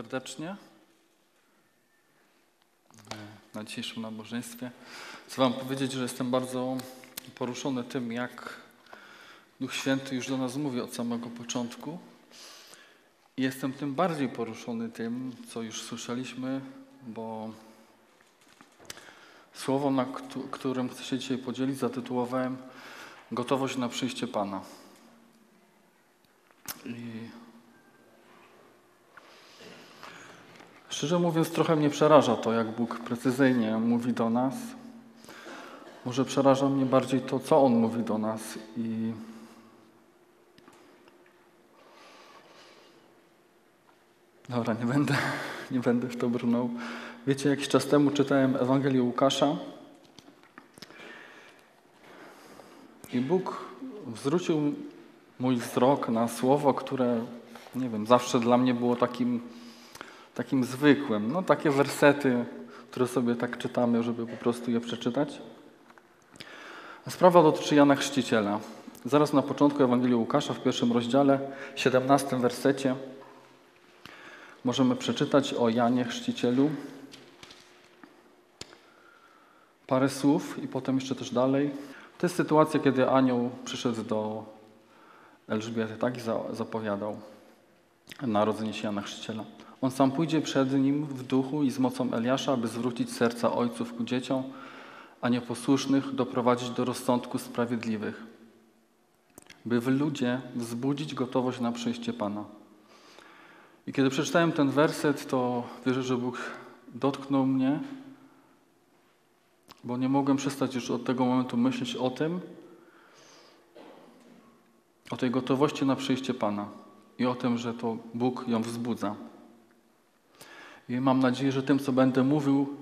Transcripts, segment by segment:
serdecznie na dzisiejszym nabożeństwie. Chcę Wam powiedzieć, że jestem bardzo poruszony tym, jak Duch Święty już do nas mówi od samego początku. I jestem tym bardziej poruszony tym, co już słyszeliśmy, bo słowo, na którym chcę się dzisiaj podzielić, zatytułowałem Gotowość na przyjście Pana. I Szczerze mówiąc, trochę mnie przeraża to, jak Bóg precyzyjnie mówi do nas. Może przeraża mnie bardziej to, co On mówi do nas i Dobra, nie będę, nie będę w to brnął. Wiecie, jakiś czas temu czytałem Ewangelię Łukasza i Bóg zwrócił mój wzrok na słowo, które, nie wiem, zawsze dla mnie było takim takim zwykłym. No takie wersety, które sobie tak czytamy, żeby po prostu je przeczytać. Sprawa dotyczy Jana Chrzciciela. Zaraz na początku Ewangelii Łukasza w pierwszym rozdziale, 17 wersecie możemy przeczytać o Janie Chrzcicielu. Parę słów i potem jeszcze też dalej. To jest sytuacja, kiedy anioł przyszedł do Elżbiety tak i zapowiadał narodzenie się Jana Chrzciciela. On sam pójdzie przed nim w duchu i z mocą Eliasza, aby zwrócić serca ojców ku dzieciom, a nieposłusznych doprowadzić do rozsądku sprawiedliwych, by w ludzie wzbudzić gotowość na przyjście Pana. I kiedy przeczytałem ten werset, to wierzę, że Bóg dotknął mnie, bo nie mogłem przestać już od tego momentu myśleć o tym, o tej gotowości na przyjście Pana i o tym, że to Bóg ją wzbudza. I mam nadzieję, że tym, co będę mówił,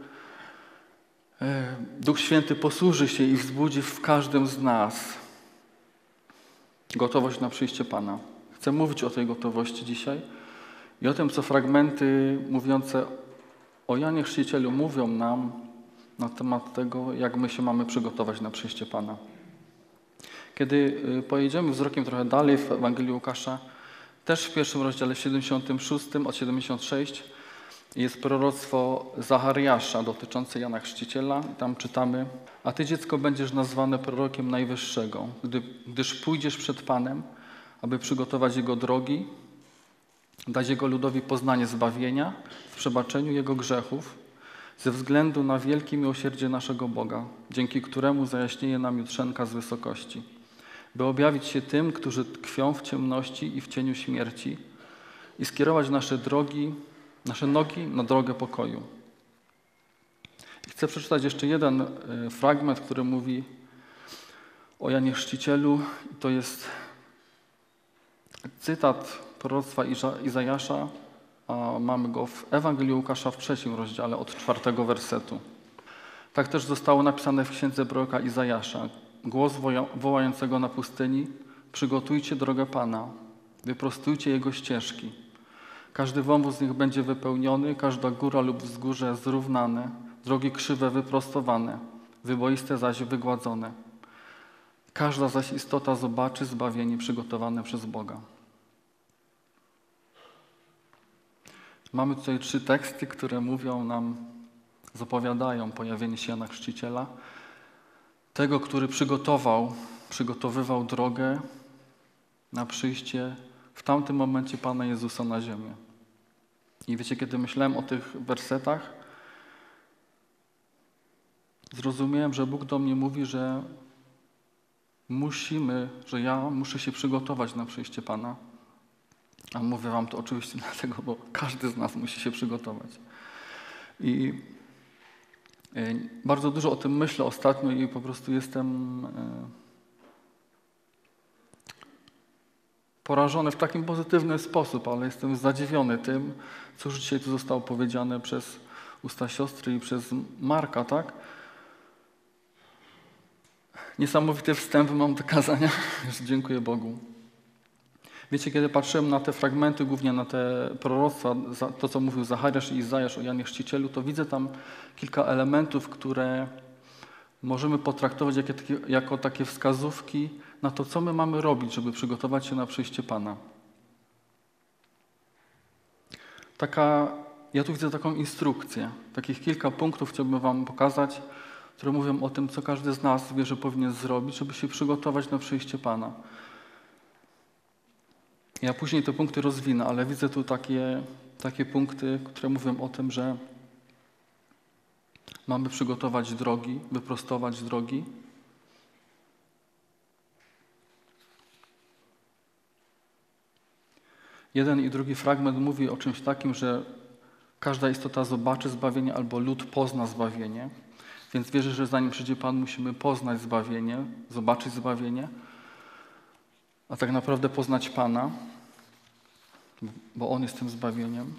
e, Duch Święty posłuży się i wzbudzi w każdym z nas gotowość na przyjście Pana. Chcę mówić o tej gotowości dzisiaj i o tym, co fragmenty mówiące o Janie Chrzcicielu mówią nam na temat tego, jak my się mamy przygotować na przyjście Pana. Kiedy y, pojedziemy wzrokiem trochę dalej w Ewangelii Łukasza, też w pierwszym rozdziale 76 od 76 jest proroctwo Zachariasza dotyczące Jana Chrzciciela. Tam czytamy, a Ty dziecko będziesz nazwane prorokiem Najwyższego, gdy, gdyż pójdziesz przed Panem, aby przygotować Jego drogi, dać Jego ludowi poznanie zbawienia w przebaczeniu Jego grzechów, ze względu na wielkie miłosierdzie naszego Boga, dzięki któremu zajaśnieje nam jutrzenka z wysokości, by objawić się tym, którzy tkwią w ciemności i w cieniu śmierci i skierować nasze drogi nasze nogi na drogę pokoju. I chcę przeczytać jeszcze jeden e, fragment, który mówi o Janie Chrzcicielu. To jest cytat proroctwa Izajasza, a mamy go w Ewangelii Łukasza w trzecim rozdziale od czwartego wersetu. Tak też zostało napisane w księdze proroka Izajasza. Głos wołającego na pustyni, przygotujcie drogę Pana, wyprostujcie Jego ścieżki. Każdy wąwóz niech będzie wypełniony, każda góra lub wzgórze zrównane, drogi krzywe wyprostowane, wyboiste zaś wygładzone. Każda zaś istota zobaczy zbawienie przygotowane przez Boga. Mamy tutaj trzy teksty, które mówią nam, zapowiadają pojawienie się Jana Chrzciciela, tego, który przygotował, przygotowywał drogę na przyjście w tamtym momencie Pana Jezusa na ziemię. I wiecie, kiedy myślałem o tych wersetach, zrozumiałem, że Bóg do mnie mówi, że musimy, że ja muszę się przygotować na przyjście Pana. A mówię Wam to oczywiście dlatego, bo każdy z nas musi się przygotować. I bardzo dużo o tym myślę ostatnio i po prostu jestem e, porażony w takim pozytywny sposób, ale jestem zadziwiony tym, co już dzisiaj tu zostało powiedziane przez usta siostry i przez Marka, tak? Niesamowity wstęp mam do kazania. Dziękuję Bogu. Wiecie, kiedy patrzyłem na te fragmenty, głównie na te proroctwa, to co mówił Zachariasz i Izajasz o Janie Chrzcicielu, to widzę tam kilka elementów, które możemy potraktować jako takie, wskazówki na to, co my mamy robić, żeby przygotować się na przyjście Pana. taka, ja tu widzę taką instrukcję, takich kilka punktów chciałbym Wam pokazać, które mówią o tym, co każdy z nas wie, że powinien zrobić, żeby się przygotować na przyjście Pana. Ja później te punkty rozwinę, ale widzę tu takie, takie punkty, które mówią o tym, że mamy przygotować drogi, wyprostować drogi. Jeden i drugi fragment mówi o czymś takim, że każda istota zobaczy zbawienie albo lud pozna zbawienie. Więc wierzę, że zanim przyjdzie Pan, musimy poznać zbawienie, zobaczyć zbawienie, a tak naprawdę poznać Pana, bo On jest tym zbawieniem.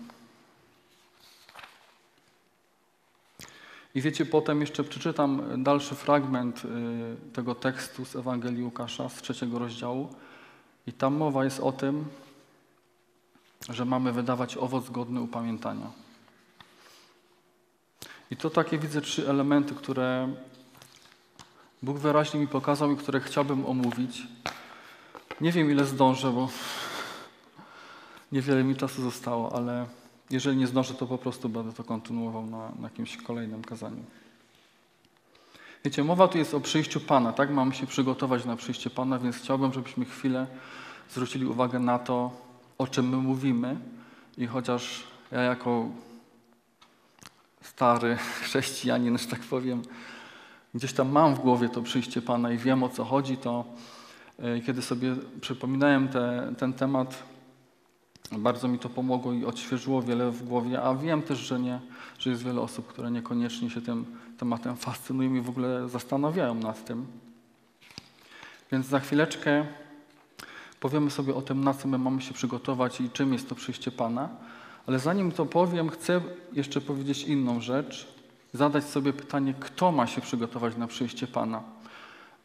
I wiecie, potem jeszcze przeczytam dalszy fragment y, tego tekstu z Ewangelii Łukasza, z trzeciego rozdziału. I tam mowa jest o tym, że mamy wydawać owoc godny upamiętania. I to takie widzę trzy elementy, które Bóg wyraźnie mi pokazał i które chciałbym omówić. Nie wiem, ile zdążę, bo niewiele mi czasu zostało, ale jeżeli nie zdążę, to po prostu będę to kontynuował na, na jakimś kolejnym kazaniu. Wiecie, mowa tu jest o przyjściu Pana, tak? Mamy się przygotować na przyjście Pana, więc chciałbym, żebyśmy chwilę zwrócili uwagę na to, o czym my mówimy. I chociaż ja jako stary chrześcijanin, że tak powiem, gdzieś tam mam w głowie to przyjście Pana i wiem o co chodzi, to e, kiedy sobie przypominałem te, ten temat, bardzo mi to pomogło i odświeżyło wiele w głowie, a wiem też, że, nie, że jest wiele osób, które niekoniecznie się tym tematem fascynują i w ogóle zastanawiają nad tym. Więc za chwileczkę powiemy sobie o tym, na co my mamy się przygotować i czym jest to przyjście Pana. Ale zanim to powiem, chcę jeszcze powiedzieć inną rzecz. Zadać sobie pytanie, kto ma się przygotować na przyjście Pana.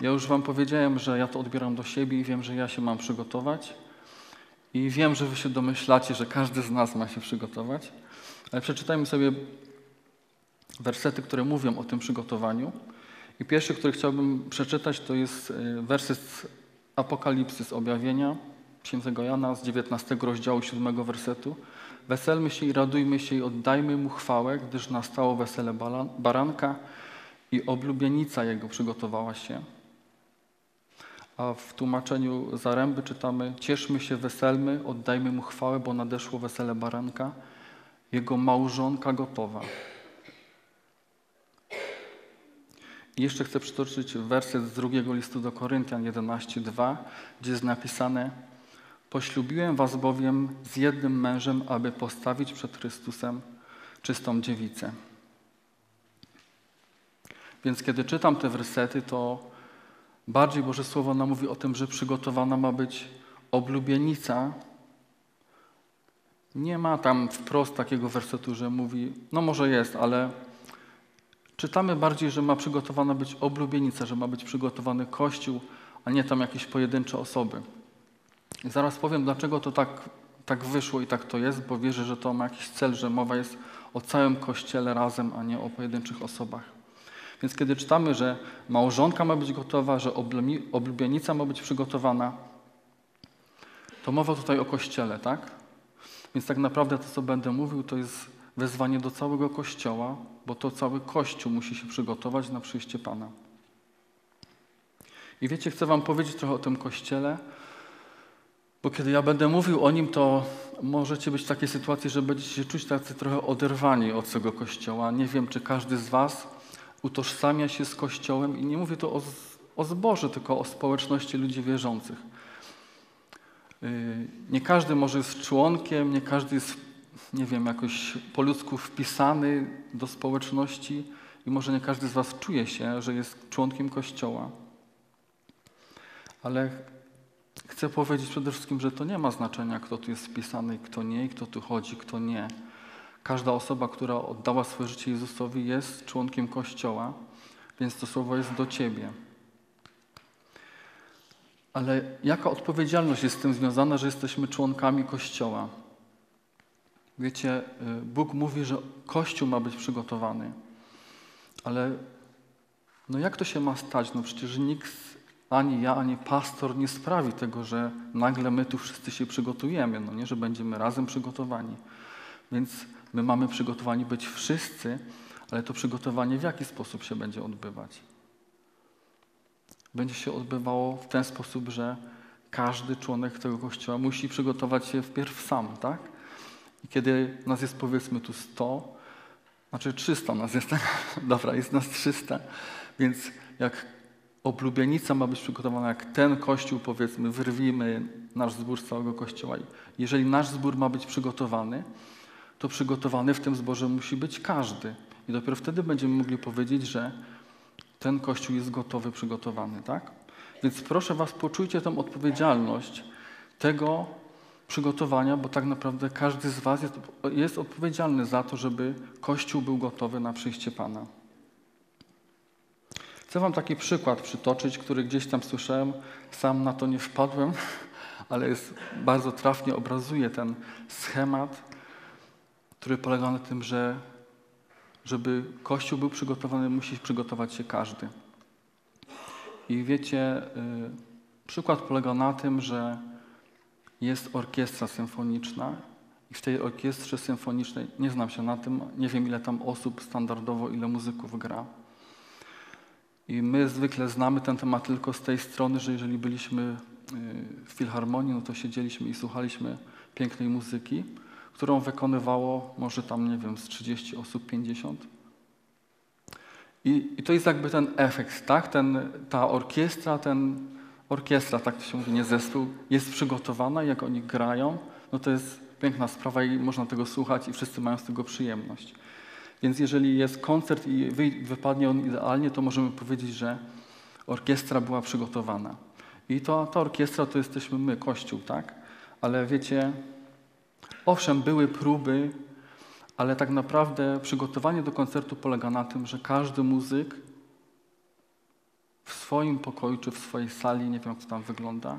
Ja już Wam powiedziałem, że ja to odbieram do siebie i wiem, że ja się mam przygotować. I wiem, że Wy się domyślacie, że każdy z nas ma się przygotować. Ale przeczytajmy sobie wersety, które mówią o tym przygotowaniu. I pierwszy, który chciałbym przeczytać, to jest y, werset z Apokalipsy, z objawienia świętego Jana z 19 rozdziału 7 wersetu. Weselmy się i radujmy się i oddajmy Mu chwałę, gdyż nastało wesele baranka i oblubienica Jego przygotowała się. A w tłumaczeniu Zaręby czytamy Cieszmy się, weselmy, oddajmy Mu chwałę, bo nadeszło wesele baranka, Jego małżonka gotowa. I jeszcze chcę przytoczyć werset z drugiego listu do Koryntian 11:2, gdzie jest napisane Poślubiłem was bowiem z jednym mężem, aby postawić przed Chrystusem czystą dziewicę. Więc kiedy czytam te wersety, to bardziej Boże Słowo nam mówi o tym, że przygotowana ma być oblubienica. Nie ma tam wprost takiego wersetu, że mówi, no może jest, ale czytamy bardziej, że ma przygotowana być oblubienica, że ma być przygotowany Kościół, a nie tam jakieś pojedyncze osoby. I zaraz powiem, dlaczego to tak, tak wyszło i tak to jest, bo wierzę, że to ma jakiś cel, że mowa jest o całym Kościele razem, a nie o pojedynczych osobach. Więc kiedy czytamy, że małżonka ma być gotowa, że oblubienica ma być przygotowana, to mowa tutaj o Kościele, tak? Więc tak naprawdę to, co będę mówił, to jest wezwanie do całego Kościoła, bo to cały Kościół musi się przygotować na przyjście Pana. I wiecie, chcę Wam powiedzieć trochę o tym Kościele, bo kiedy ja będę mówił o nim, to możecie być w takiej sytuacji, że będziecie się czuć tacy trochę oderwani od tego Kościoła. Nie wiem, czy każdy z Was utożsamia się z Kościołem i nie mówię to o, o tylko o społeczności ludzi wierzących. Yy, nie każdy może jest członkiem, nie każdy jest, nie wiem, jakoś po ludzku wpisany do społeczności i może nie każdy z Was czuje się, że jest członkiem Kościoła. Ale Chcę powiedzieć przede wszystkim, że to nie ma znaczenia, kto tu jest wpisany, kto nie, kto tu chodzi, kto nie. Każda osoba, która oddała swoje życie Jezusowi, jest członkiem Kościoła, więc to słowo jest do ciebie. Ale jaka odpowiedzialność jest z tym związana, że jesteśmy członkami Kościoła? Wiecie, y, Bóg mówi, że Kościół ma być przygotowany. Ale no jak to się ma stać? No przecież nikt ani ja, ani pastor nie sprawi tego, że nagle my tu wszyscy się przygotujemy, no nie, że będziemy razem przygotowani. Więc my mamy przygotowani być wszyscy, ale to przygotowanie w jaki sposób się będzie odbywać? Będzie się odbywało w ten sposób, że każdy członek tego kościoła musi przygotować się wpierw sam, tak? I kiedy nas jest powiedzmy tu 100, znaczy 300 nas jest, dobra, jest nas 300, więc jak oblubienica ma być przygotowana, jak ten kościół powiedzmy, wyrwimy nasz zbór z całego kościoła. Jeżeli nasz zbór ma być przygotowany, to przygotowany w tym zborze musi być każdy. I dopiero wtedy będziemy mogli powiedzieć, że ten kościół jest gotowy, przygotowany, tak? Więc proszę Was, poczujcie tę odpowiedzialność tego przygotowania, bo tak naprawdę każdy z Was jest, jest odpowiedzialny za to, żeby Kościół był gotowy na przyjście Pana. Chcę Wam taki przykład przytoczyć, który gdzieś tam słyszałem, sam na to nie wpadłem, ale jest, bardzo trafnie obrazuje ten schemat, który polega na tym, że żeby Kościół był przygotowany, musi przygotować się każdy. I wiecie, y, przykład polega na tym, że jest orkiestra symfoniczna i w tej orkiestrze symfonicznej, nie znam się na tym, nie wiem ile tam osób standardowo, ile muzyków gra. I my zwykle znamy ten temat tylko z tej strony, że jeżeli byliśmy y, w filharmonii, no to siedzieliśmy i słuchaliśmy pięknej muzyki, którą wykonywało może tam, nie wiem, z 30 osób 50. I, I, to jest jakby ten efekt, tak? Ten, ta orkiestra, ten orkiestra, tak to się mówi, nie zespół, jest przygotowana, jak oni grają, no to jest piękna sprawa i można tego słuchać i wszyscy mają z tego przyjemność. Więc jeżeli jest koncert i wypadnie on idealnie, to możemy powiedzieć, że orkiestra była przygotowana. I to, ta orkiestra to jesteśmy my, Kościół, tak? Ale wiecie, owszem, były próby, ale tak naprawdę przygotowanie do koncertu polega na tym, że każdy muzyk w swoim pokoju czy w swojej sali, nie wiem jak to tam wygląda,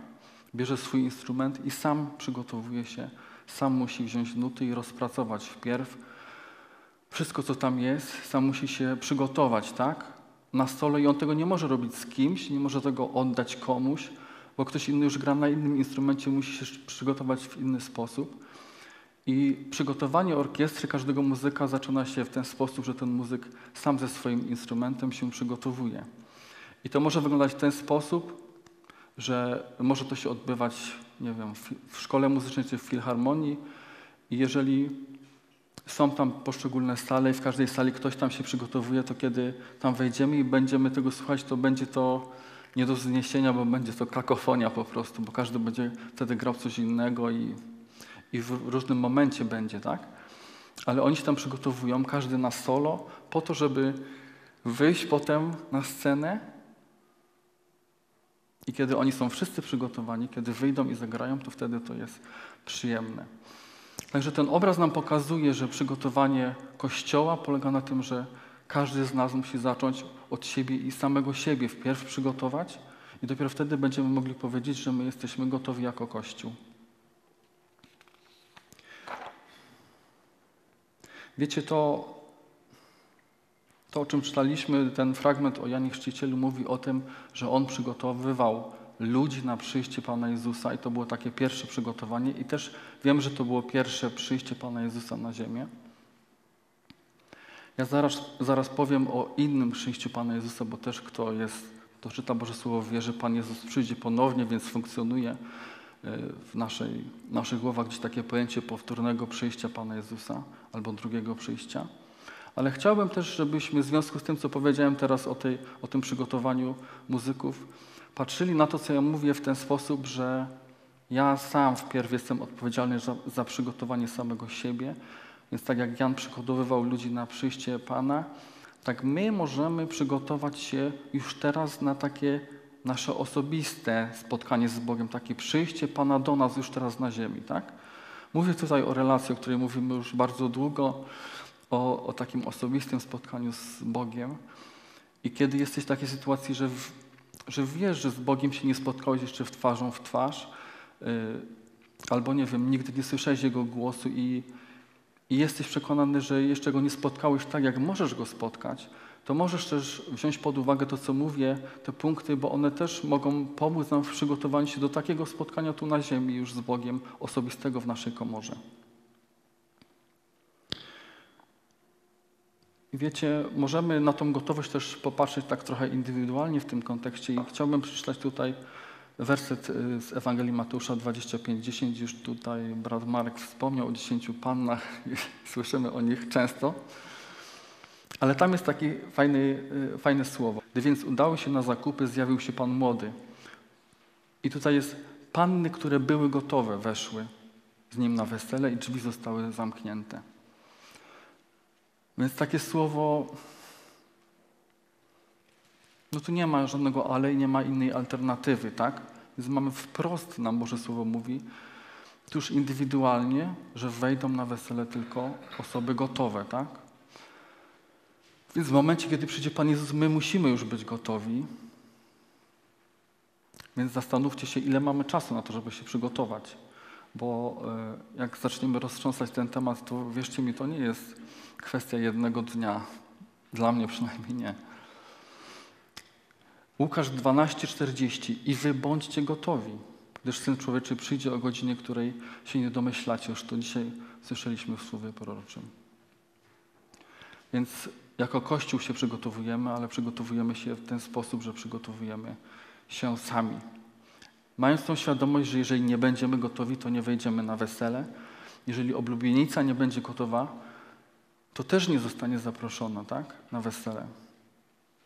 bierze swój instrument i sam przygotowuje się, sam musi wziąć nuty i rozpracować wpierw wszystko, co tam jest, sam musi się przygotować, tak? Na stole i on tego nie może robić z kimś, nie może tego oddać komuś, bo ktoś inny już gra na innym instrumencie, musi się przygotować w inny sposób. I przygotowanie orkiestry każdego muzyka zaczyna się w ten sposób, że ten muzyk sam ze swoim instrumentem się przygotowuje. I to może wyglądać w ten sposób, że może to się odbywać, nie wiem, w szkole muzycznej czy w filharmonii. I jeżeli są tam poszczególne sale i w każdej sali ktoś tam się przygotowuje, to kiedy tam wejdziemy i będziemy tego słuchać, to będzie to nie do zniesienia, bo będzie to kakofonia po prostu, bo każdy będzie wtedy grał coś innego i, i w różnym momencie będzie, tak? Ale oni się tam przygotowują, każdy na solo, po to, żeby wyjść potem na scenę i kiedy oni są wszyscy przygotowani, kiedy wyjdą i zagrają, to wtedy to jest przyjemne. Także ten obraz nam pokazuje, że przygotowanie Kościoła polega na tym, że każdy z nas musi zacząć od siebie i samego siebie wpierw przygotować i dopiero wtedy będziemy mogli powiedzieć, że my jesteśmy gotowi jako Kościół. Wiecie, to, to o czym czytaliśmy, ten fragment o Janie Chrzcicielu mówi o tym, że On przygotowywał ludzi na przyjście Pana Jezusa i to było takie pierwsze przygotowanie i też wiem, że to było pierwsze przyjście Pana Jezusa na ziemię. Ja zaraz, zaraz powiem o innym przyjściu Pana Jezusa, bo też kto jest, to czyta Boże Słowo, wie, że Pan Jezus przyjdzie ponownie, więc funkcjonuje e, w naszej, naszych głowach gdzieś takie pojęcie powtórnego przyjścia Pana Jezusa albo drugiego przyjścia. Ale chciałbym też, żebyśmy w związku z tym, co powiedziałem teraz o, tej, o tym przygotowaniu muzyków, patrzyli na to, co ja mówię w ten sposób, że ja sam wpierw jestem odpowiedzialny za, za przygotowanie samego siebie. Więc tak jak Jan przygotowywał ludzi na przyjście Pana, tak my możemy przygotować się już teraz na takie nasze osobiste spotkanie z Bogiem, takie przyjście Pana do nas już teraz na ziemi, tak? Mówię tutaj o relacji, o której mówimy już bardzo długo, o, o takim osobistym spotkaniu z Bogiem. I kiedy jesteś w takiej sytuacji, że w, że wiesz, że z Bogiem się nie spotkałeś jeszcze w twarzą w twarz, yy, albo nie wiem, nigdy nie słyszałeś Jego głosu i, i jesteś przekonany, że jeszcze Go nie spotkałeś tak, jak możesz Go spotkać, to możesz też wziąć pod uwagę to, co mówię, te punkty, bo one też mogą pomóc nam w przygotowaniu się do takiego spotkania tu na ziemi już z Bogiem osobistego w naszej komorze. Wiecie, możemy na tą gotowość też popatrzeć tak trochę indywidualnie w tym kontekście i chciałbym przeczytać tutaj werset y, z Ewangelii Mateusza 25:10. Już tutaj brat Marek wspomniał o dziesięciu pannach, słyszymy o nich często. Ale tam jest takie fajne, y, fajne słowo. Gdy więc udały się na zakupy, zjawił się Pan młody. I tutaj jest panny, które były gotowe, weszły z nim na wesele i drzwi zostały zamknięte. Więc takie słowo, no tu nie ma żadnego ale i nie ma innej alternatywy, tak? Więc mamy wprost, nam Boże Słowo mówi, tuż indywidualnie, że wejdą na wesele tylko osoby gotowe, tak? Więc w momencie, kiedy przyjdzie Pan Jezus, my musimy już być gotowi. Więc zastanówcie się, ile mamy czasu na to, żeby się przygotować. Bo e, jak zaczniemy roztrząsać ten temat, to wierzcie mi, to nie jest kwestia jednego dnia. Dla mnie przynajmniej nie. Łukasz 12:40 i wy bądźcie gotowi, gdyż Syn Człowieczy przyjdzie o godzinie, której się nie domyślacie. Już to dzisiaj słyszeliśmy w słowie proroczym. Więc jako Kościół się przygotowujemy, ale przygotowujemy się w ten sposób, że przygotowujemy się sami. Mając tą świadomość, że jeżeli nie będziemy gotowi, to nie wejdziemy na wesele. Jeżeli oblubienica nie będzie gotowa, to też nie zostanie zaproszona tak, na wesele.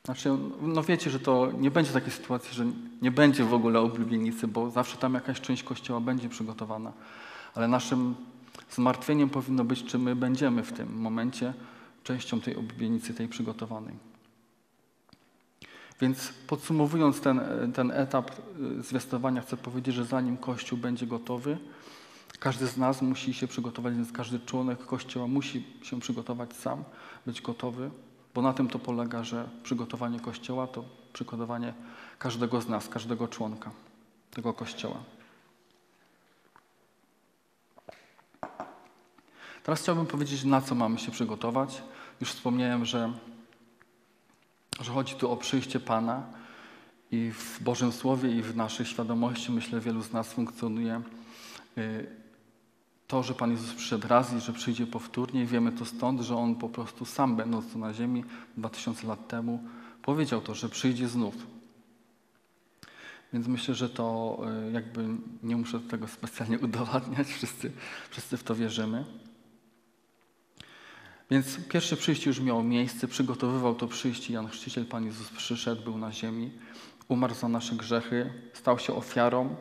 Znaczy, no wiecie, że to nie będzie takiej sytuacji, że nie będzie w ogóle oblubienicy, bo zawsze tam jakaś część kościoła będzie przygotowana. Ale naszym zmartwieniem powinno być, czy my będziemy w tym momencie częścią tej oblubienicy, tej przygotowanej. Więc podsumowując ten, ten etap y, zwiastowania, chcę powiedzieć, że zanim Kościół będzie gotowy, każdy z nas musi się przygotować, więc każdy członek Kościoła musi się przygotować sam, być gotowy, bo na tym to polega, że przygotowanie Kościoła to przygotowanie każdego z nas, każdego członka tego Kościoła. Teraz chciałbym powiedzieć, na co mamy się przygotować. Już wspomniałem, że, że chodzi tu o przyjście Pana i w Bożym Słowie i w naszej świadomości, myślę, wielu z nas funkcjonuje y, to, że Pan Jezus przyszedł raz i że przyjdzie powtórnie. Wiemy to stąd, że On po prostu sam, będąc tu na ziemi 2000 lat temu, powiedział to, że przyjdzie znów. Więc myślę, że to y, jakby nie muszę tego specjalnie udowadniać, wszyscy, wszyscy w to wierzymy. Więc pierwsze przyjście już miało miejsce, przygotowywał to przyjście Jan Chrzciciel, Pan Jezus przyszedł, był na ziemi, umarł za nasze grzechy, stał się ofiarą.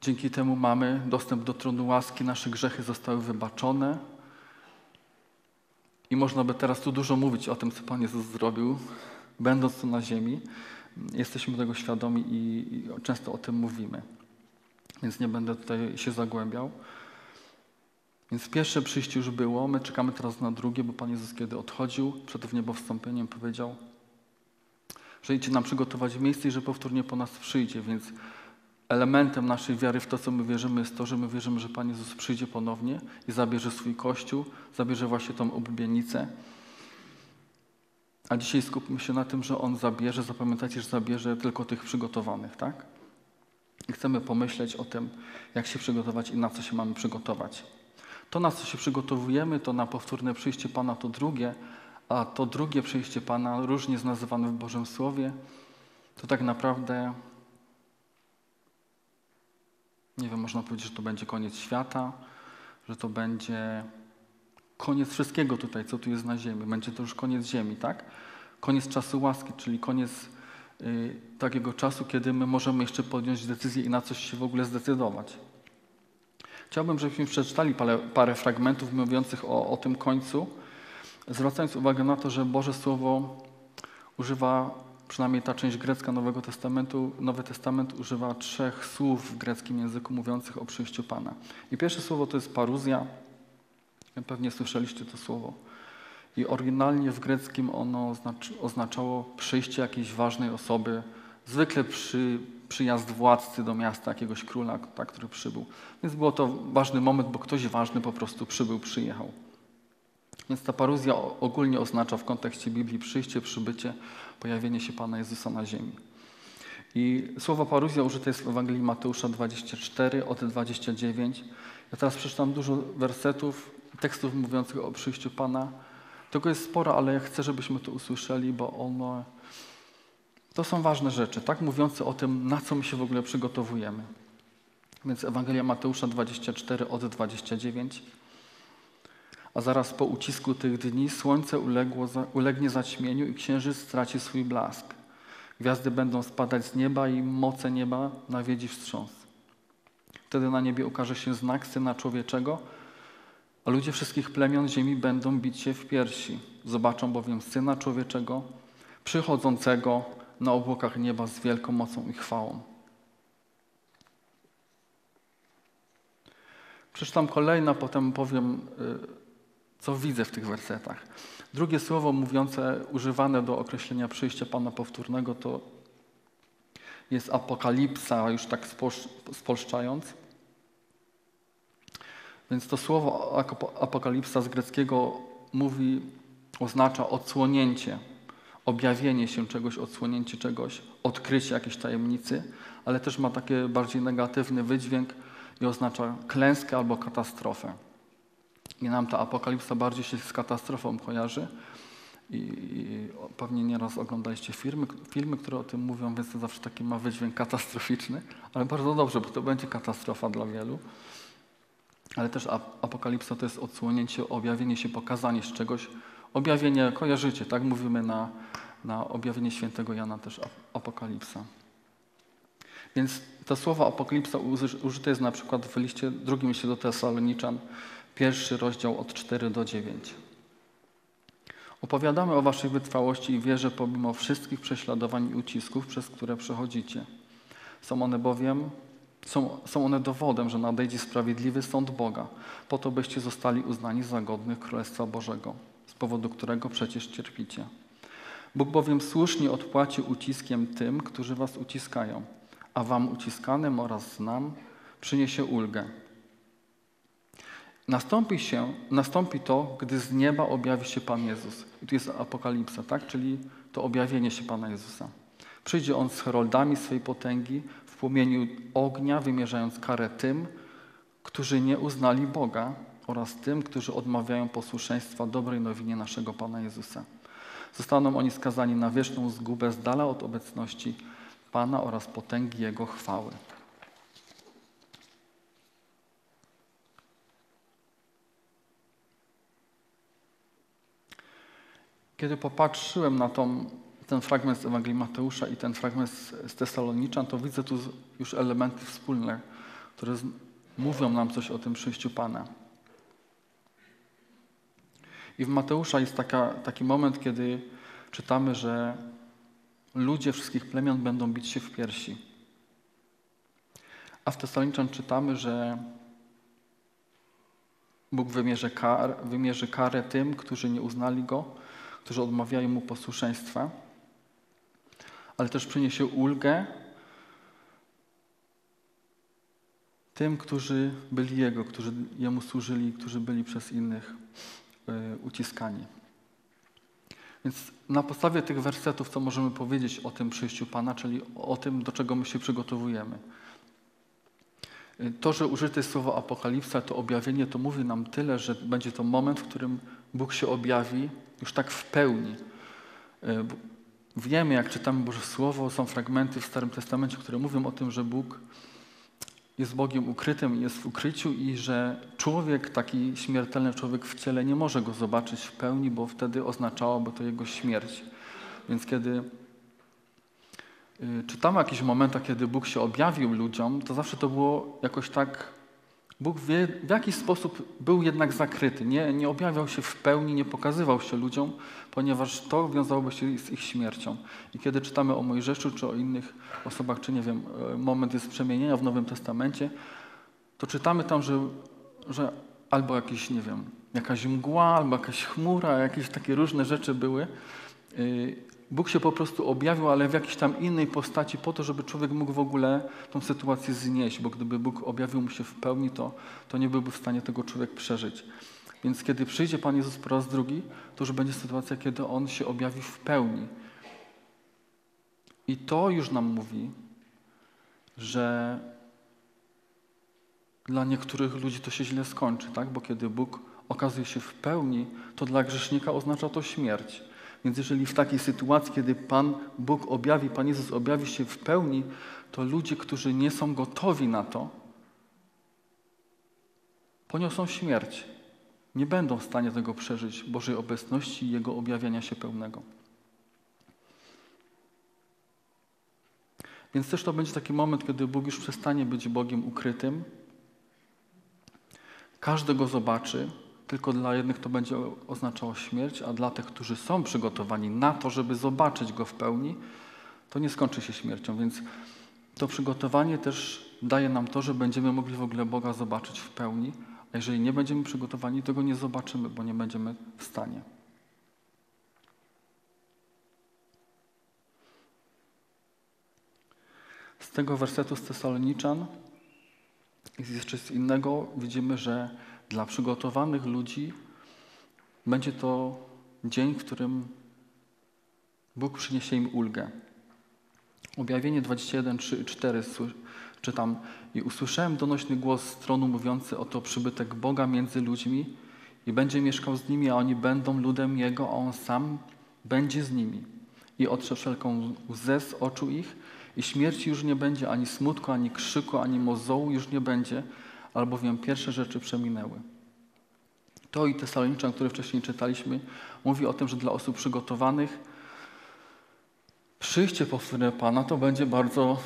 Dzięki temu mamy dostęp do tronu łaski, nasze grzechy zostały wybaczone. I można by teraz tu dużo mówić o tym, co Pan Jezus zrobił, będąc tu na ziemi. Jesteśmy tego świadomi i, często o tym mówimy. Więc nie będę tutaj się zagłębiał. Więc pierwsze przyjście już było, my czekamy teraz na drugie, bo Pan Jezus kiedy odchodził przed w niebo wstąpieniem powiedział, że idzie nam przygotować miejsce i że powtórnie po nas przyjdzie, więc elementem naszej wiary w to, co my wierzymy, jest to, że my wierzymy, że Pan Jezus przyjdzie ponownie i zabierze swój Kościół, zabierze właśnie tą oblubienicę. A dzisiaj skupmy się na tym, że On zabierze, zapamiętajcie, że zabierze tylko tych przygotowanych, tak? I chcemy pomyśleć o tym, jak się przygotować i na co się mamy przygotować. To, na co się przygotowujemy, to na powtórne przyjście Pana to drugie, a to drugie przyjście Pana, różnie jest nazywane w Bożym Słowie, to tak naprawdę, nie wiem, można powiedzieć, że to będzie koniec świata, że to będzie koniec wszystkiego tutaj, co tu jest na ziemi. Będzie to już koniec ziemi, tak? Koniec czasu łaski, czyli koniec y, takiego czasu, kiedy my możemy jeszcze podjąć decyzję i na coś się w ogóle zdecydować. Chciałbym, żebyśmy przeczytali parę, parę fragmentów mówiących o, o tym końcu, zwracając uwagę na to, że Boże Słowo używa, przynajmniej ta część grecka Nowego Testamentu, Nowy Testament używa trzech słów w greckim języku mówiących o przyjściu Pana. I pierwsze słowo to jest paruzja. Pewnie słyszeliście to słowo. I oryginalnie w greckim ono oznaczało przyjście jakiejś ważnej osoby, zwykle przy przyjazd władcy do miasta, jakiegoś króla, tak, który przybył. Więc było to ważny moment, bo ktoś ważny po prostu przybył, przyjechał. Więc ta paruzja ogólnie oznacza w kontekście Biblii przyjście, przybycie, pojawienie się Pana Jezusa na ziemi. I słowo paruzja użyte jest w Ewangelii Mateusza 24 od 29. Ja teraz przeczytam dużo wersetów tekstów mówiących o przyjściu Pana. Tego jest sporo, ale ja chcę, żebyśmy to usłyszeli, bo ono, to są ważne rzeczy, tak? Mówiące o tym, na co my się w ogóle przygotowujemy. Więc Ewangelia Mateusza 24 od 29. A zaraz po ucisku tych dni słońce uległo, ulegnie zaćmieniu i księżyc straci swój blask. Gwiazdy będą spadać z nieba i moce nieba nawiedzi wstrząs. Wtedy na niebie ukaże się znak Syna Człowieczego, a ludzie wszystkich plemion ziemi będą bić się w piersi. Zobaczą bowiem Syna Człowieczego, przychodzącego na obłokach nieba z wielką mocą i chwałą. Przeczytam kolejno, potem powiem, y, co widzę w tych wersetach. Drugie słowo mówiące, używane do określenia przyjścia Pana powtórnego to jest apokalipsa, już tak spolszczając. Więc to słowo apokalipsa z greckiego mówi, oznacza odsłonięcie, objawienie się czegoś, odsłonięcie czegoś, odkrycie jakiejś tajemnicy, ale też ma taki bardziej negatywny wydźwięk i oznacza klęskę albo katastrofę. I nam ta apokalipsa bardziej się z katastrofą kojarzy. I, i pewnie nieraz oglądaliście filmy, filmy, które o tym mówią, więc to zawsze taki ma wydźwięk katastroficzny, ale bardzo dobrze, bo to będzie katastrofa dla wielu. Ale też apokalipsa to jest odsłonięcie, objawienie się, pokazanie z czegoś. Objawienie, kojarzycie, tak? Mówimy na, na objawienie świętego Jana też apokalipsa. Więc to słowo apokalipsa użyte jest na przykład w liście, drugim liście do Tesaloniczan, pierwszy rozdział od 4 do 9. Opowiadamy o waszej wytrwałości i wierze pomimo wszystkich prześladowań i ucisków, przez które przechodzicie. Są one bowiem są, są one dowodem, że nadejdzie sprawiedliwy sąd Boga, po to byście zostali uznani za godnych Królestwa Bożego, powodu którego przecież cierpicie. Bóg bowiem słusznie odpłaci uciskiem tym, którzy was uciskają, a wam uciskanym oraz nam przyniesie ulgę. Nastąpi, się, nastąpi to, gdy z nieba objawi się Pan Jezus. I tu jest apokalipsa, tak? czyli to objawienie się Pana Jezusa. Przyjdzie On z heroldami swej potęgi, płomieniu ognia, wymierzając karę tym, którzy nie uznali Boga oraz tym, którzy odmawiają posłuszeństwa dobrej nowinie naszego Pana Jezusa. Zostaną oni skazani na wieczną zgubę z dala od obecności Pana oraz potęgi Jego chwały. Kiedy popatrzyłem na tą ten fragment z Ewangelii Mateusza i ten fragment z, Tesaloniczan, to widzę tu już elementy wspólne, które mówią nam coś o tym przyjściu Pana. I w Mateusza jest taka, taki moment, kiedy czytamy, że ludzie wszystkich plemion będą bić się w piersi. A w Tesaloniczan czytamy, że Bóg wymierzy, kar, wymierzy karę tym, którzy nie uznali Go, którzy odmawiają Mu posłuszeństwa ale też przyniesie ulgę tym, którzy byli Jego, którzy Jemu służyli, którzy byli przez innych uciskani. Więc na podstawie tych wersetów, co możemy powiedzieć o tym przyjściu Pana, czyli o tym, do czego my się przygotowujemy. E, to, że użyte jest słowo apokalipsa, to objawienie, to mówi nam tyle, że będzie to moment, w którym Bóg się objawi już tak w pełni. E, Wiemy, jak czytamy Boże Słowo, są fragmenty w Starym Testamencie, które mówią o tym, że Bóg jest Bogiem ukrytym, jest w ukryciu i że człowiek, taki śmiertelny człowiek w ciele nie może go zobaczyć w pełni, bo wtedy oznaczałoby to jego śmierć. Więc kiedy y, czytamy o jakichś momentach, kiedy Bóg się objawił ludziom, to zawsze to było jakoś tak Bóg wie, w jakiś sposób był jednak zakryty. Nie, nie objawiał się w pełni, nie pokazywał się ludziom, ponieważ to wiązałoby się z ich śmiercią. I kiedy czytamy o Mojżeszu czy o innych osobach, czy nie wiem, e, moment jest przemienienia w Nowym Testamencie, to czytamy tam, że, że albo jakiś, nie wiem, jakaś mgła, albo jakaś chmura, jakieś takie różne rzeczy były. Bóg się po prostu objawił, ale w jakiejś tam innej postaci, po to, żeby człowiek mógł w ogóle tą sytuację znieść, bo gdyby Bóg objawił mu się w pełni, to, to nie byłby w stanie tego człowiek przeżyć. Więc kiedy przyjdzie Pan Jezus po raz drugi, to już będzie sytuacja, kiedy On się objawi w pełni. I to już nam mówi, że dla niektórych ludzi to się źle skończy, tak? Bo kiedy Bóg okazuje się w pełni, to dla grzesznika oznacza to śmierć. Więc jeżeli w takiej sytuacji, kiedy Pan Bóg objawi, Pan Jezus objawi się w pełni, to ludzie, którzy nie są gotowi na to, poniosą śmierć. Nie będą w stanie tego przeżyć, Bożej obecności i Jego objawiania się pełnego. Więc też to będzie taki moment, kiedy Bóg już przestanie być Bogiem ukrytym. Każdy go zobaczy, tylko dla jednych to będzie oznaczało śmierć, a dla tych, którzy są przygotowani na to, żeby zobaczyć go w pełni, to nie skończy się śmiercią. Więc to przygotowanie też daje nam to, że będziemy mogli w ogóle Boga zobaczyć w pełni, a jeżeli nie będziemy przygotowani, to go nie zobaczymy, bo nie będziemy w stanie. Z tego wersetu z Tesaloniczan i jeszcze z innego widzimy, że dla przygotowanych ludzi będzie to dzień, w którym Bóg przyniesie im ulgę. Objawienie 21, 3 i 4 czytam. I usłyszałem donośny głos z tronu mówiący oto przybytek Boga między ludźmi i będzie mieszkał z nimi, a oni będą ludem Jego, a On sam będzie z nimi. I otrze wszelką łzę z oczu ich i śmierci już nie będzie, ani smutku, ani krzyku, ani mozołu już nie będzie, albowiem pierwsze rzeczy przeminęły. To i Tesaloniczan, który wcześniej czytaliśmy, mówi o tym, że dla osób przygotowanych przyjście powtórne Pana to będzie bardzo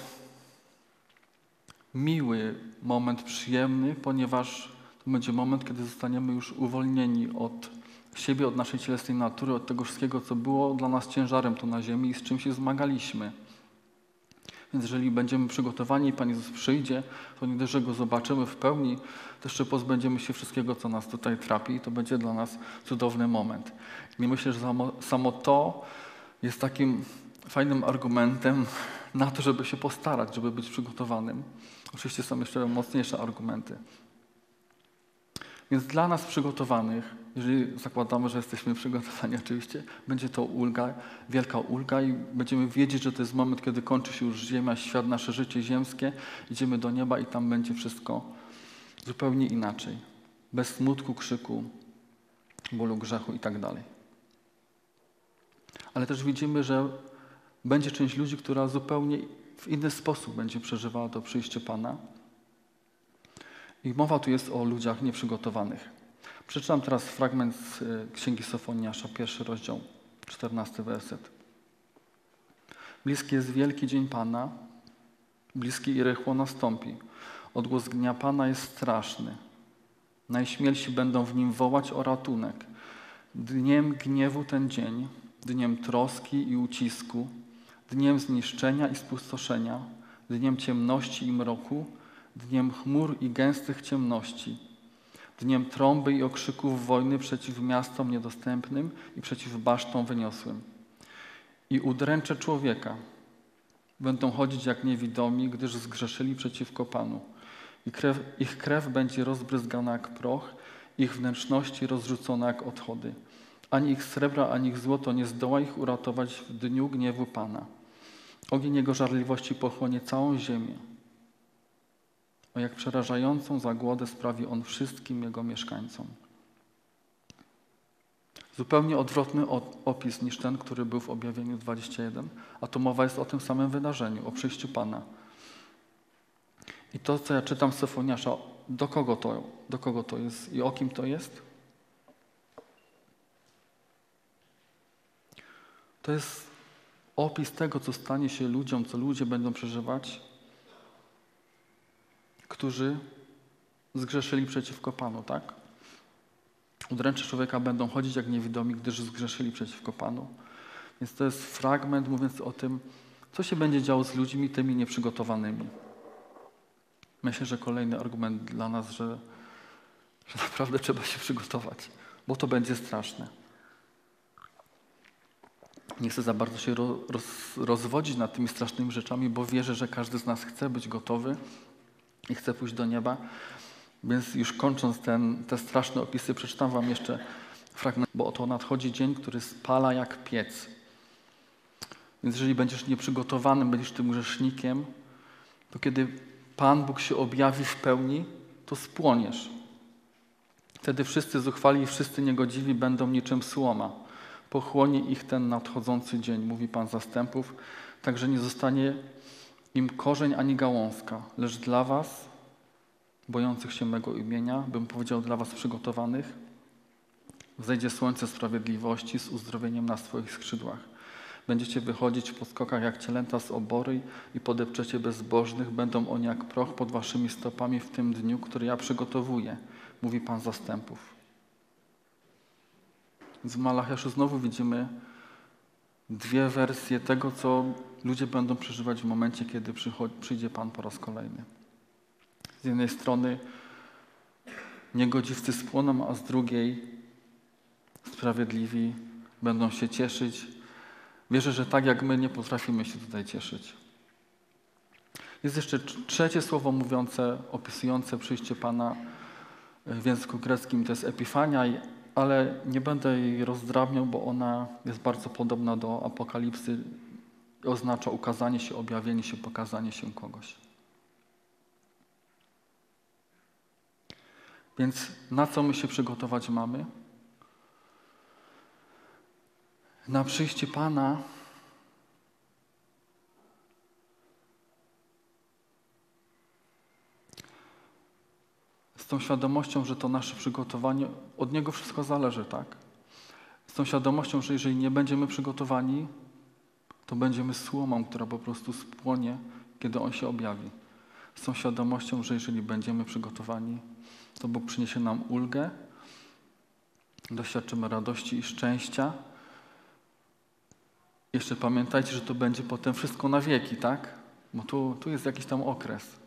miły moment, przyjemny, ponieważ to będzie moment, kiedy zostaniemy już uwolnieni od siebie, od naszej cielesnej natury, od tego wszystkiego, co było dla nas ciężarem tu na ziemi i z czym się zmagaliśmy. Więc jeżeli będziemy przygotowani i Pan Jezus przyjdzie, to nie dość, że Go zobaczymy w pełni, to jeszcze pozbędziemy się wszystkiego, co nas tutaj trapi i to będzie dla nas cudowny moment. I myślę, że samo, samo to jest takim fajnym argumentem na to, żeby się postarać, żeby być przygotowanym. Oczywiście są jeszcze mocniejsze argumenty. Więc dla nas przygotowanych, jeżeli zakładamy, że jesteśmy przygotowani oczywiście, będzie to ulga, wielka ulga i będziemy wiedzieć, że to jest moment, kiedy kończy się już ziemia, świat, nasze życie ziemskie, idziemy do nieba i tam będzie wszystko zupełnie inaczej. Bez smutku, krzyku, bólu, grzechu i tak dalej. Ale też widzimy, że będzie część ludzi, która zupełnie w inny sposób będzie przeżywała to przyjście Pana. I mowa tu jest o ludziach nieprzygotowanych. Przeczytam teraz fragment z e, Księgi Sofoniasza, pierwszy rozdział, czternasty werset. Bliski jest wielki dzień Pana, bliski i rychło nastąpi. Odgłos dnia Pana jest straszny. Najśmielsi będą w nim wołać o ratunek. Dniem gniewu ten dzień, dniem troski i ucisku, dniem zniszczenia i spustoszenia, dniem ciemności i mroku, dniem chmur i gęstych ciemności, dniem trąby i okrzyków wojny przeciw miastom niedostępnym i przeciw basztom wyniosłym. I udręcze człowieka. Będą chodzić jak niewidomi, gdyż zgrzeszyli przeciwko Panu. I krew, ich krew będzie rozbryzgana jak proch, ich wnętrzności rozrzucone jak odchody. Ani ich srebra, ani ich złoto nie zdoła ich uratować w dniu gniewu Pana. Ogień Jego żarliwości pochłonie całą ziemię. O jak przerażającą zagłodę sprawi On wszystkim Jego mieszkańcom. Zupełnie odwrotny opis niż ten, który był w objawieniu 21, a to mowa jest o tym samym wydarzeniu, o przyjściu Pana. I to, co ja czytam z Sofoniasza, do kogo to, do kogo to jest i o kim to jest? To jest opis tego, co stanie się ludziom, co ludzie będą przeżywać, którzy zgrzeszyli przeciwko Panu, tak? Udręcze człowieka będą chodzić jak niewidomi, gdyż zgrzeszyli przeciwko Panu. Więc to jest fragment mówiący o tym, co się będzie działo z ludźmi tymi nieprzygotowanymi. Myślę, że kolejny argument dla nas, że, że naprawdę trzeba się przygotować, bo to będzie straszne. Nie chcę za bardzo się roz, rozwodzić nad tymi strasznymi rzeczami, bo wierzę, że każdy z nas chce być gotowy i chce pójść do nieba. Więc już kończąc ten, te straszne opisy, przeczytam Wam jeszcze fragment, bo oto nadchodzi dzień, który spala jak piec. Więc jeżeli będziesz nieprzygotowanym, będziesz tym grzesznikiem, to kiedy Pan Bóg się objawi w pełni, to spłoniesz. Wtedy wszyscy zuchwali i wszyscy niegodziwi będą niczym słoma. Pochłonie ich ten nadchodzący dzień, mówi Pan zastępów, także nie zostanie im korzeń ani gałązka, lecz dla was, bojących się mego imienia, bym powiedział dla was przygotowanych, wzejdzie słońce sprawiedliwości z uzdrowieniem na swoich skrzydłach. Będziecie wychodzić po skokach jak cielęta z obory i podepczecie bezbożnych. Będą oni jak proch pod waszymi stopami w tym dniu, który ja przygotowuję, mówi Pan zastępów. Więc w Malachiaszu znowu widzimy dwie wersje tego, co ludzie będą przeżywać w momencie, kiedy przyjdzie Pan po raz kolejny. Z jednej strony niegodziwcy spłoną, a z drugiej sprawiedliwi będą się cieszyć. Wierzę, że tak jak my nie potrafimy się tutaj cieszyć. Jest jeszcze trzecie słowo mówiące, opisujące przyjście Pana w języku greckim, to jest epifania, ale nie będę jej rozdrabniał, bo ona jest bardzo podobna do apokalipsy. Oznacza ukazanie się, objawienie się, pokazanie się kogoś. Więc na co my się przygotować mamy? Na przyjście Pana z tą świadomością, że to nasze przygotowanie, od Niego wszystko zależy, tak? Z tą świadomością, że jeżeli nie będziemy przygotowani, to będziemy słomą, która po prostu spłonie, kiedy On się objawi. Z tą świadomością, że jeżeli będziemy przygotowani, to Bóg przyniesie nam ulgę, doświadczymy radości i szczęścia. Jeszcze pamiętajcie, że to będzie potem wszystko na wieki, tak? Bo tu, tu jest jakiś tam okres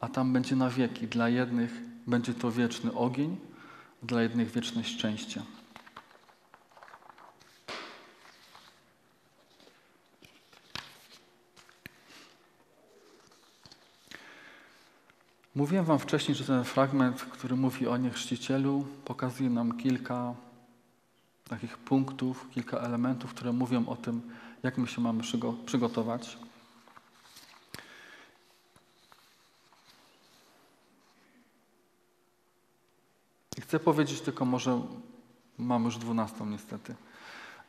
a tam będzie na wieki. Dla jednych będzie to wieczny ogień, dla jednych wieczne szczęście. Mówiłem Wam wcześniej, że ten fragment, który mówi o niechrzcicielu, pokazuje nam kilka takich punktów, kilka elementów, które mówią o tym, jak my się mamy przygotować. Chcę powiedzieć tylko może, mam już dwunastą niestety.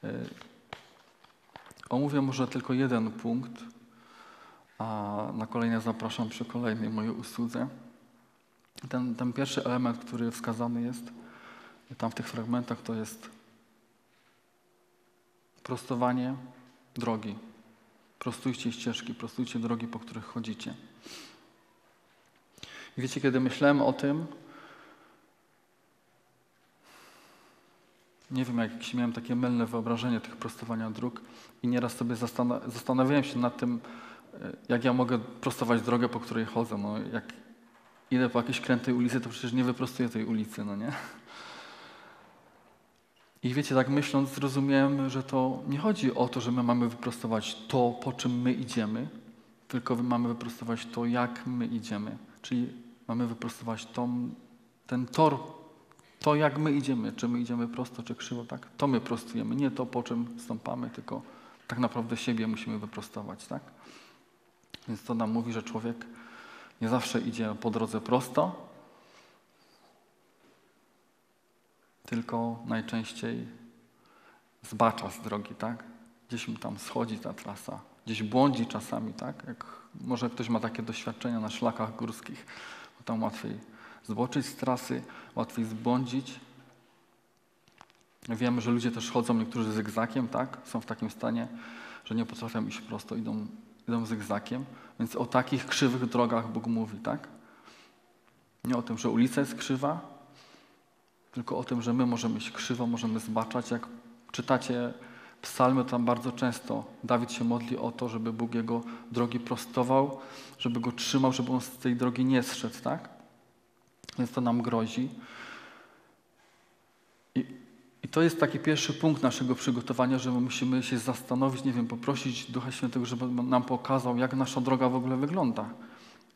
E, omówię może tylko jeden punkt, a na kolejne zapraszam przy kolejnej mojej usłudze. Ten, ten pierwszy element, który wskazany jest tam w tych fragmentach, to jest prostowanie drogi. Prostujcie ścieżki, prostujcie drogi, po których chodzicie. I wiecie, kiedy myślałem o tym, Nie wiem, jak miałem takie mylne wyobrażenie tych prostowania dróg i nieraz sobie zastanawiałem się nad tym, jak ja mogę prostować drogę, po której chodzę. No, jak idę po jakiejś krętej ulicy, to przecież nie wyprostuję tej ulicy, no nie? I wiecie, tak myśląc, zrozumiałem, że to nie chodzi o to, że my mamy wyprostować to, po czym my idziemy, tylko mamy wyprostować to, jak my idziemy. Czyli mamy wyprostować tą, ten tor, to, jak my idziemy, czy my idziemy prosto, czy krzywo, tak? To my prostujemy, nie to, po czym stąpamy, tylko tak naprawdę siebie musimy wyprostować, tak? Więc to nam mówi, że człowiek nie zawsze idzie po drodze prosto, tylko najczęściej zbacza z drogi, tak? Gdzieś mu tam schodzi ta trasa, gdzieś błądzi czasami, tak? Jak może ktoś ma takie doświadczenia na szlakach górskich, bo tam łatwiej zboczyć z trasy, łatwiej zbłądzić. Wiemy, że ludzie też chodzą niektórzy zygzakiem, tak? Są w takim stanie, że nie potrafią iść prosto, idą, idą zygzakiem. Więc o takich krzywych drogach Bóg mówi, tak? Nie o tym, że ulica jest krzywa, tylko o tym, że my możemy iść krzywo, możemy zbaczać. Jak czytacie psalmy, tam bardzo często Dawid się modli o to, żeby Bóg jego drogi prostował, żeby go trzymał, żeby on z tej drogi nie zszedł, tak? Więc to nam grozi. I, to jest taki pierwszy punkt naszego przygotowania, że my musimy się zastanowić, nie wiem, poprosić Ducha Świętego, żeby nam pokazał, jak nasza droga w ogóle wygląda.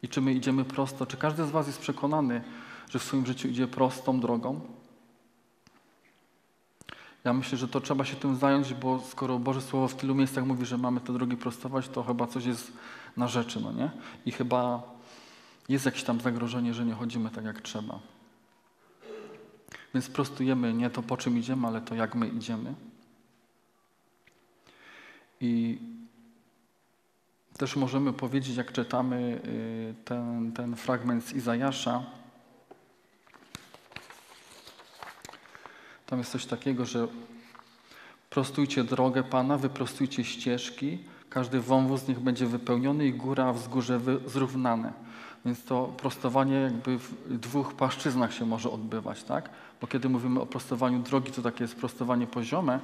I czy my idziemy prosto. Czy każdy z Was jest przekonany, że w swoim życiu idzie prostą drogą? Ja myślę, że to trzeba się tym zająć, bo skoro Boże Słowo w tylu miejscach mówi, że mamy te drogi prostować, to chyba coś jest na rzeczy, no nie? I chyba jest jakieś tam zagrożenie, że nie chodzimy tak jak trzeba. Więc prostujemy nie to, po czym idziemy, ale to, jak my idziemy. I też możemy powiedzieć, jak czytamy y, ten, ten fragment z Izajasza, tam jest coś takiego, że prostujcie drogę Pana, wyprostujcie ścieżki, każdy wąwóz niech będzie wypełniony i góra wzgórze zrównane. Więc to prostowanie jakby w dwóch płaszczyznach się może odbywać, tak? Bo kiedy mówimy o prostowaniu drogi, to takie jest prostowanie poziome,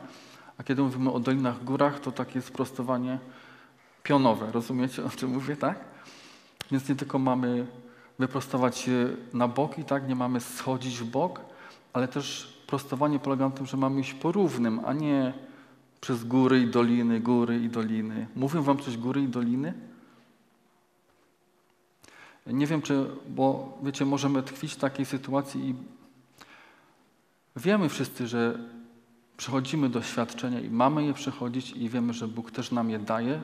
a kiedy mówimy o dolinach, górach, to takie jest prostowanie pionowe. Rozumiecie, o czym mówię, tak? Więc nie tylko mamy wyprostować się na boki, tak? Nie mamy schodzić w bok, ale też prostowanie polega na tym, że mamy iść po równym, a nie przez góry i doliny, góry i doliny. Mówię wam coś góry i doliny? Nie wiem, czy, bo wiecie, możemy tkwić w takiej sytuacji i wiemy wszyscy, że przechodzimy doświadczenia i mamy je przechodzić i wiemy, że Bóg też nam je daje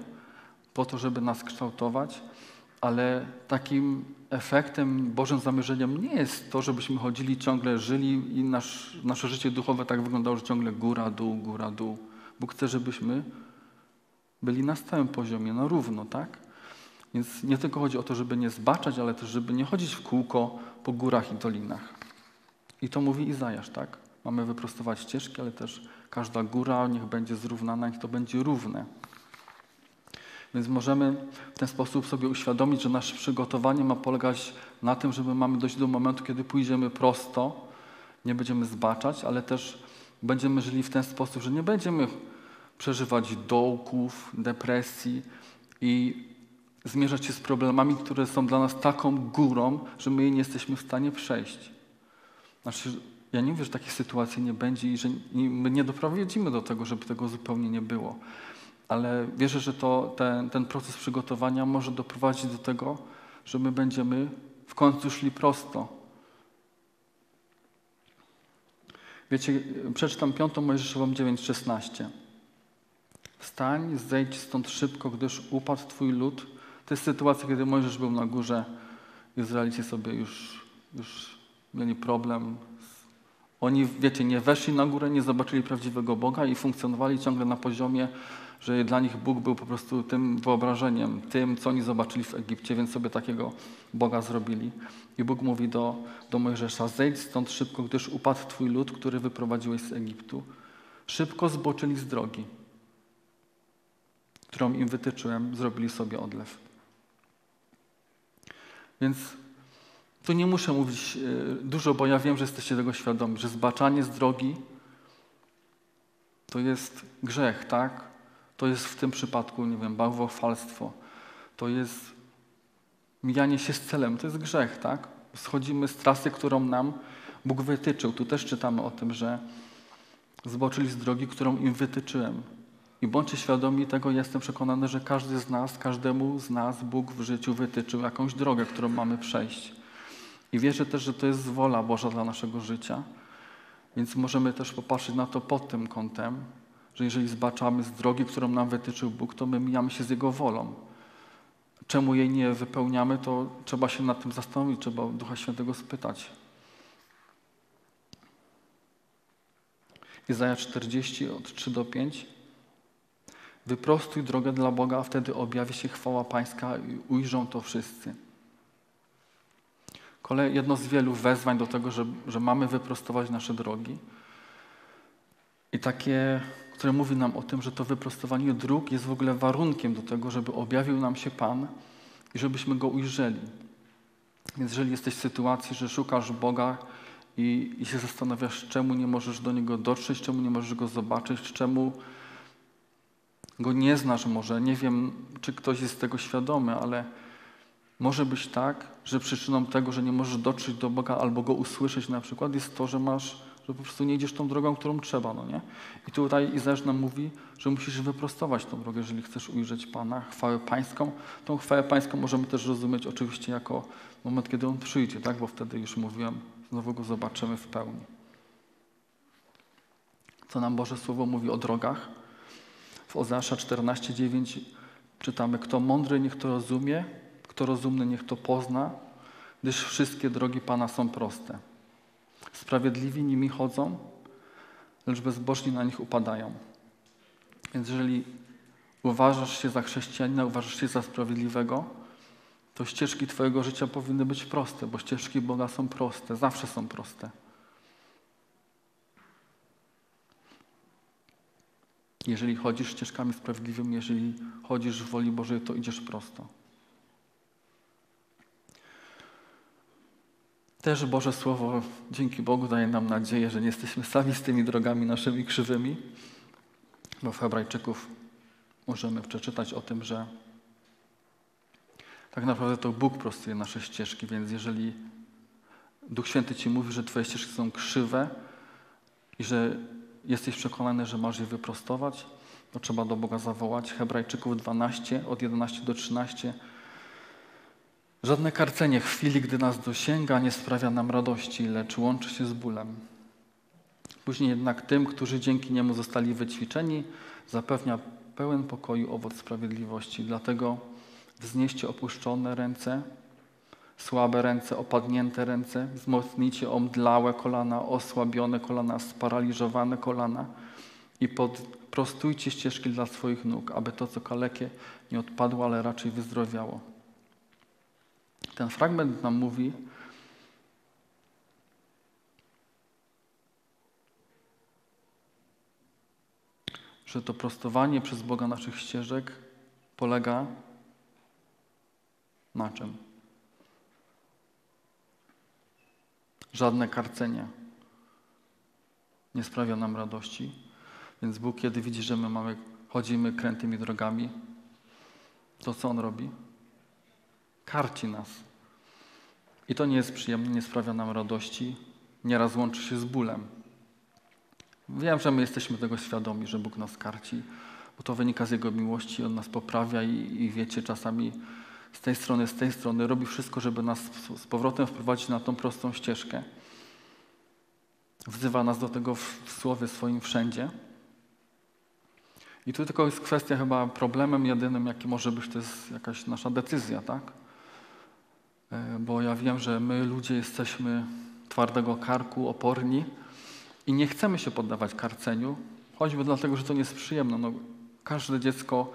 po to, żeby nas kształtować, ale takim efektem, Bożym zamierzeniem nie jest to, żebyśmy chodzili, ciągle żyli i nasz, nasze życie duchowe tak wyglądało, że ciągle góra, dół, góra, dół. Bóg chce, żebyśmy byli na stałym poziomie, na równo, tak? Więc nie tylko chodzi o to, żeby nie zbaczać, ale też, żeby nie chodzić w kółko po górach i dolinach. I to mówi Izajasz, tak? Mamy wyprostować ścieżki, ale też każda góra niech będzie zrównana, niech to będzie równe. Więc możemy w ten sposób sobie uświadomić, że nasze przygotowanie ma polegać na tym, żeby mamy dojść do momentu, kiedy pójdziemy prosto, nie będziemy zbaczać, ale też będziemy żyli w ten sposób, że nie będziemy przeżywać dołków, depresji i zmierzać się z problemami, które są dla nas taką górą, że my jej nie jesteśmy w stanie przejść. Znaczy, ja nie mówię, że takich sytuacji nie będzie i że my nie doprowadzimy do tego, żeby tego zupełnie nie było. Ale wierzę, że to, ten, ten proces przygotowania może doprowadzić do tego, że my będziemy w końcu szli prosto. Wiecie, przeczytam piątą Mojżeszową 9,16. Wstań, zejdź stąd szybko, gdyż upadł Twój lud. To jest sytuacja, kiedy Mojżesz był na górze. Izraelici sobie już, już mieli problem. Oni, wiecie, nie weszli na górę, nie zobaczyli prawdziwego Boga i funkcjonowali ciągle na poziomie, że dla nich Bóg był po prostu tym wyobrażeniem, tym, co oni zobaczyli w Egipcie, więc sobie takiego Boga zrobili. I Bóg mówi do, do Mojżesza, zejdź stąd szybko, gdyż upadł Twój lud, który wyprowadziłeś z Egiptu. Szybko zboczyli z drogi, którą im wytyczyłem, zrobili sobie odlew. Więc tu nie muszę mówić e, dużo, bo ja wiem, że jesteście tego świadomi, że zbaczanie z drogi to jest grzech, tak? To jest w tym przypadku, nie wiem, bałwochwalstwo. To jest mijanie się z celem, to jest grzech, tak? Schodzimy z trasy, którą nam Bóg wytyczył. Tu też czytamy o tym, że zboczyli z drogi, którą im wytyczyłem. I bądźcie świadomi tego, jestem przekonany, że każdy z nas, każdemu z nas Bóg w życiu wytyczył jakąś drogę, którą mamy przejść. I wierzę też, że to jest wola Boża dla naszego życia. Więc możemy też popatrzeć na to pod tym kątem, że jeżeli zbaczamy z drogi, którą nam wytyczył Bóg, to my mijamy się z Jego wolą. Czemu jej nie wypełniamy, to trzeba się nad tym zastanowić, trzeba Ducha Świętego spytać. Izaja 40 od 3 do 5. Wyprostuj drogę dla Boga, a wtedy objawi się chwała Pańska i ujrzą to wszyscy. Kolej, jedno z wielu wezwań do tego, że, że mamy wyprostować nasze drogi. I takie, które mówi nam o tym, że to wyprostowanie dróg jest w ogóle warunkiem do tego, żeby objawił nam się Pan i żebyśmy Go ujrzeli. Więc jeżeli jesteś w sytuacji, że szukasz Boga i, i się zastanawiasz, czemu nie możesz do Niego dotrzeć, czemu nie możesz Go zobaczyć, czemu Go nie znasz może, nie wiem, czy ktoś jest tego świadomy, ale może być tak, że przyczyną tego, że nie możesz dotrzeć do Boga albo Go usłyszeć na przykład, jest to, że masz, że po prostu nie idziesz tą drogą, którą trzeba, no nie? I tutaj Izajasz nam mówi, że musisz wyprostować tą drogę, jeżeli chcesz ujrzeć Pana, chwałę Pańską. Tą chwałę Pańską możemy też rozumieć oczywiście jako moment, kiedy On przyjdzie, tak? Bo wtedy już mówiłem, znowu Go zobaczymy w pełni. Co nam Boże Słowo mówi o drogach? W Ozeasza 14:9 czytamy, kto mądry, niech to rozumie, kto rozumny, niech to pozna, gdyż wszystkie drogi Pana są proste. Sprawiedliwi nimi chodzą, lecz bezbożni na nich upadają. Więc jeżeli uważasz się za chrześcijanina, uważasz się za sprawiedliwego, to ścieżki Twojego życia powinny być proste, bo ścieżki Boga są proste, zawsze są proste. Jeżeli chodzisz ścieżkami sprawiedliwymi, jeżeli chodzisz w woli Bożej, to idziesz prosto. Też Boże Słowo, dzięki Bogu, daje nam nadzieję, że nie jesteśmy sami z tymi drogami naszymi krzywymi, bo w Hebrajczyków możemy przeczytać o tym, że tak naprawdę to Bóg prostuje nasze ścieżki, więc jeżeli Duch Święty Ci mówi, że Twoje ścieżki są krzywe i że jesteś przekonany, że masz je wyprostować, to trzeba do Boga zawołać. Hebrajczyków 12, od 11 do 13. Żadne karcenie chwili, gdy nas dosięga, nie sprawia nam radości, lecz łączy się z bólem. Później jednak tym, którzy dzięki niemu zostali wyćwiczeni, zapewnia pełen pokoju owoc sprawiedliwości. Dlatego wznieście opuszczone ręce, słabe ręce, opadnięte ręce, wzmocnijcie omdlałe kolana, osłabione kolana, sparaliżowane kolana i prostujcie ścieżki dla swoich nóg, aby to, co kalekie, nie odpadło, ale raczej wyzdrowiało. Ten fragment nam mówi, że to prostowanie przez Boga naszych ścieżek polega na czym? Żadne karcenie nie sprawia nam radości. Więc Bóg, kiedy widzi, że my mamy, chodzimy krętymi drogami, to co On robi? Karci nas. I to nie jest przyjemne, nie sprawia nam radości, nieraz łączy się z bólem. Wiem, że my jesteśmy tego świadomi, że Bóg nas karci, bo to wynika z Jego miłości, On nas poprawia i, i wiecie, czasami z tej strony, z tej strony robi wszystko, żeby nas z powrotem wprowadzić na tą prostą ścieżkę. Wzywa nas do tego w słowie swoim wszędzie. I tu tylko jest kwestia chyba problemem jedynym, jaki może być, to jest jakaś nasza decyzja, tak? E, bo ja wiem, że my ludzie jesteśmy twardego karku, oporni i nie chcemy się poddawać karceniu, choćby dlatego, że to nie jest przyjemne. No, każde dziecko,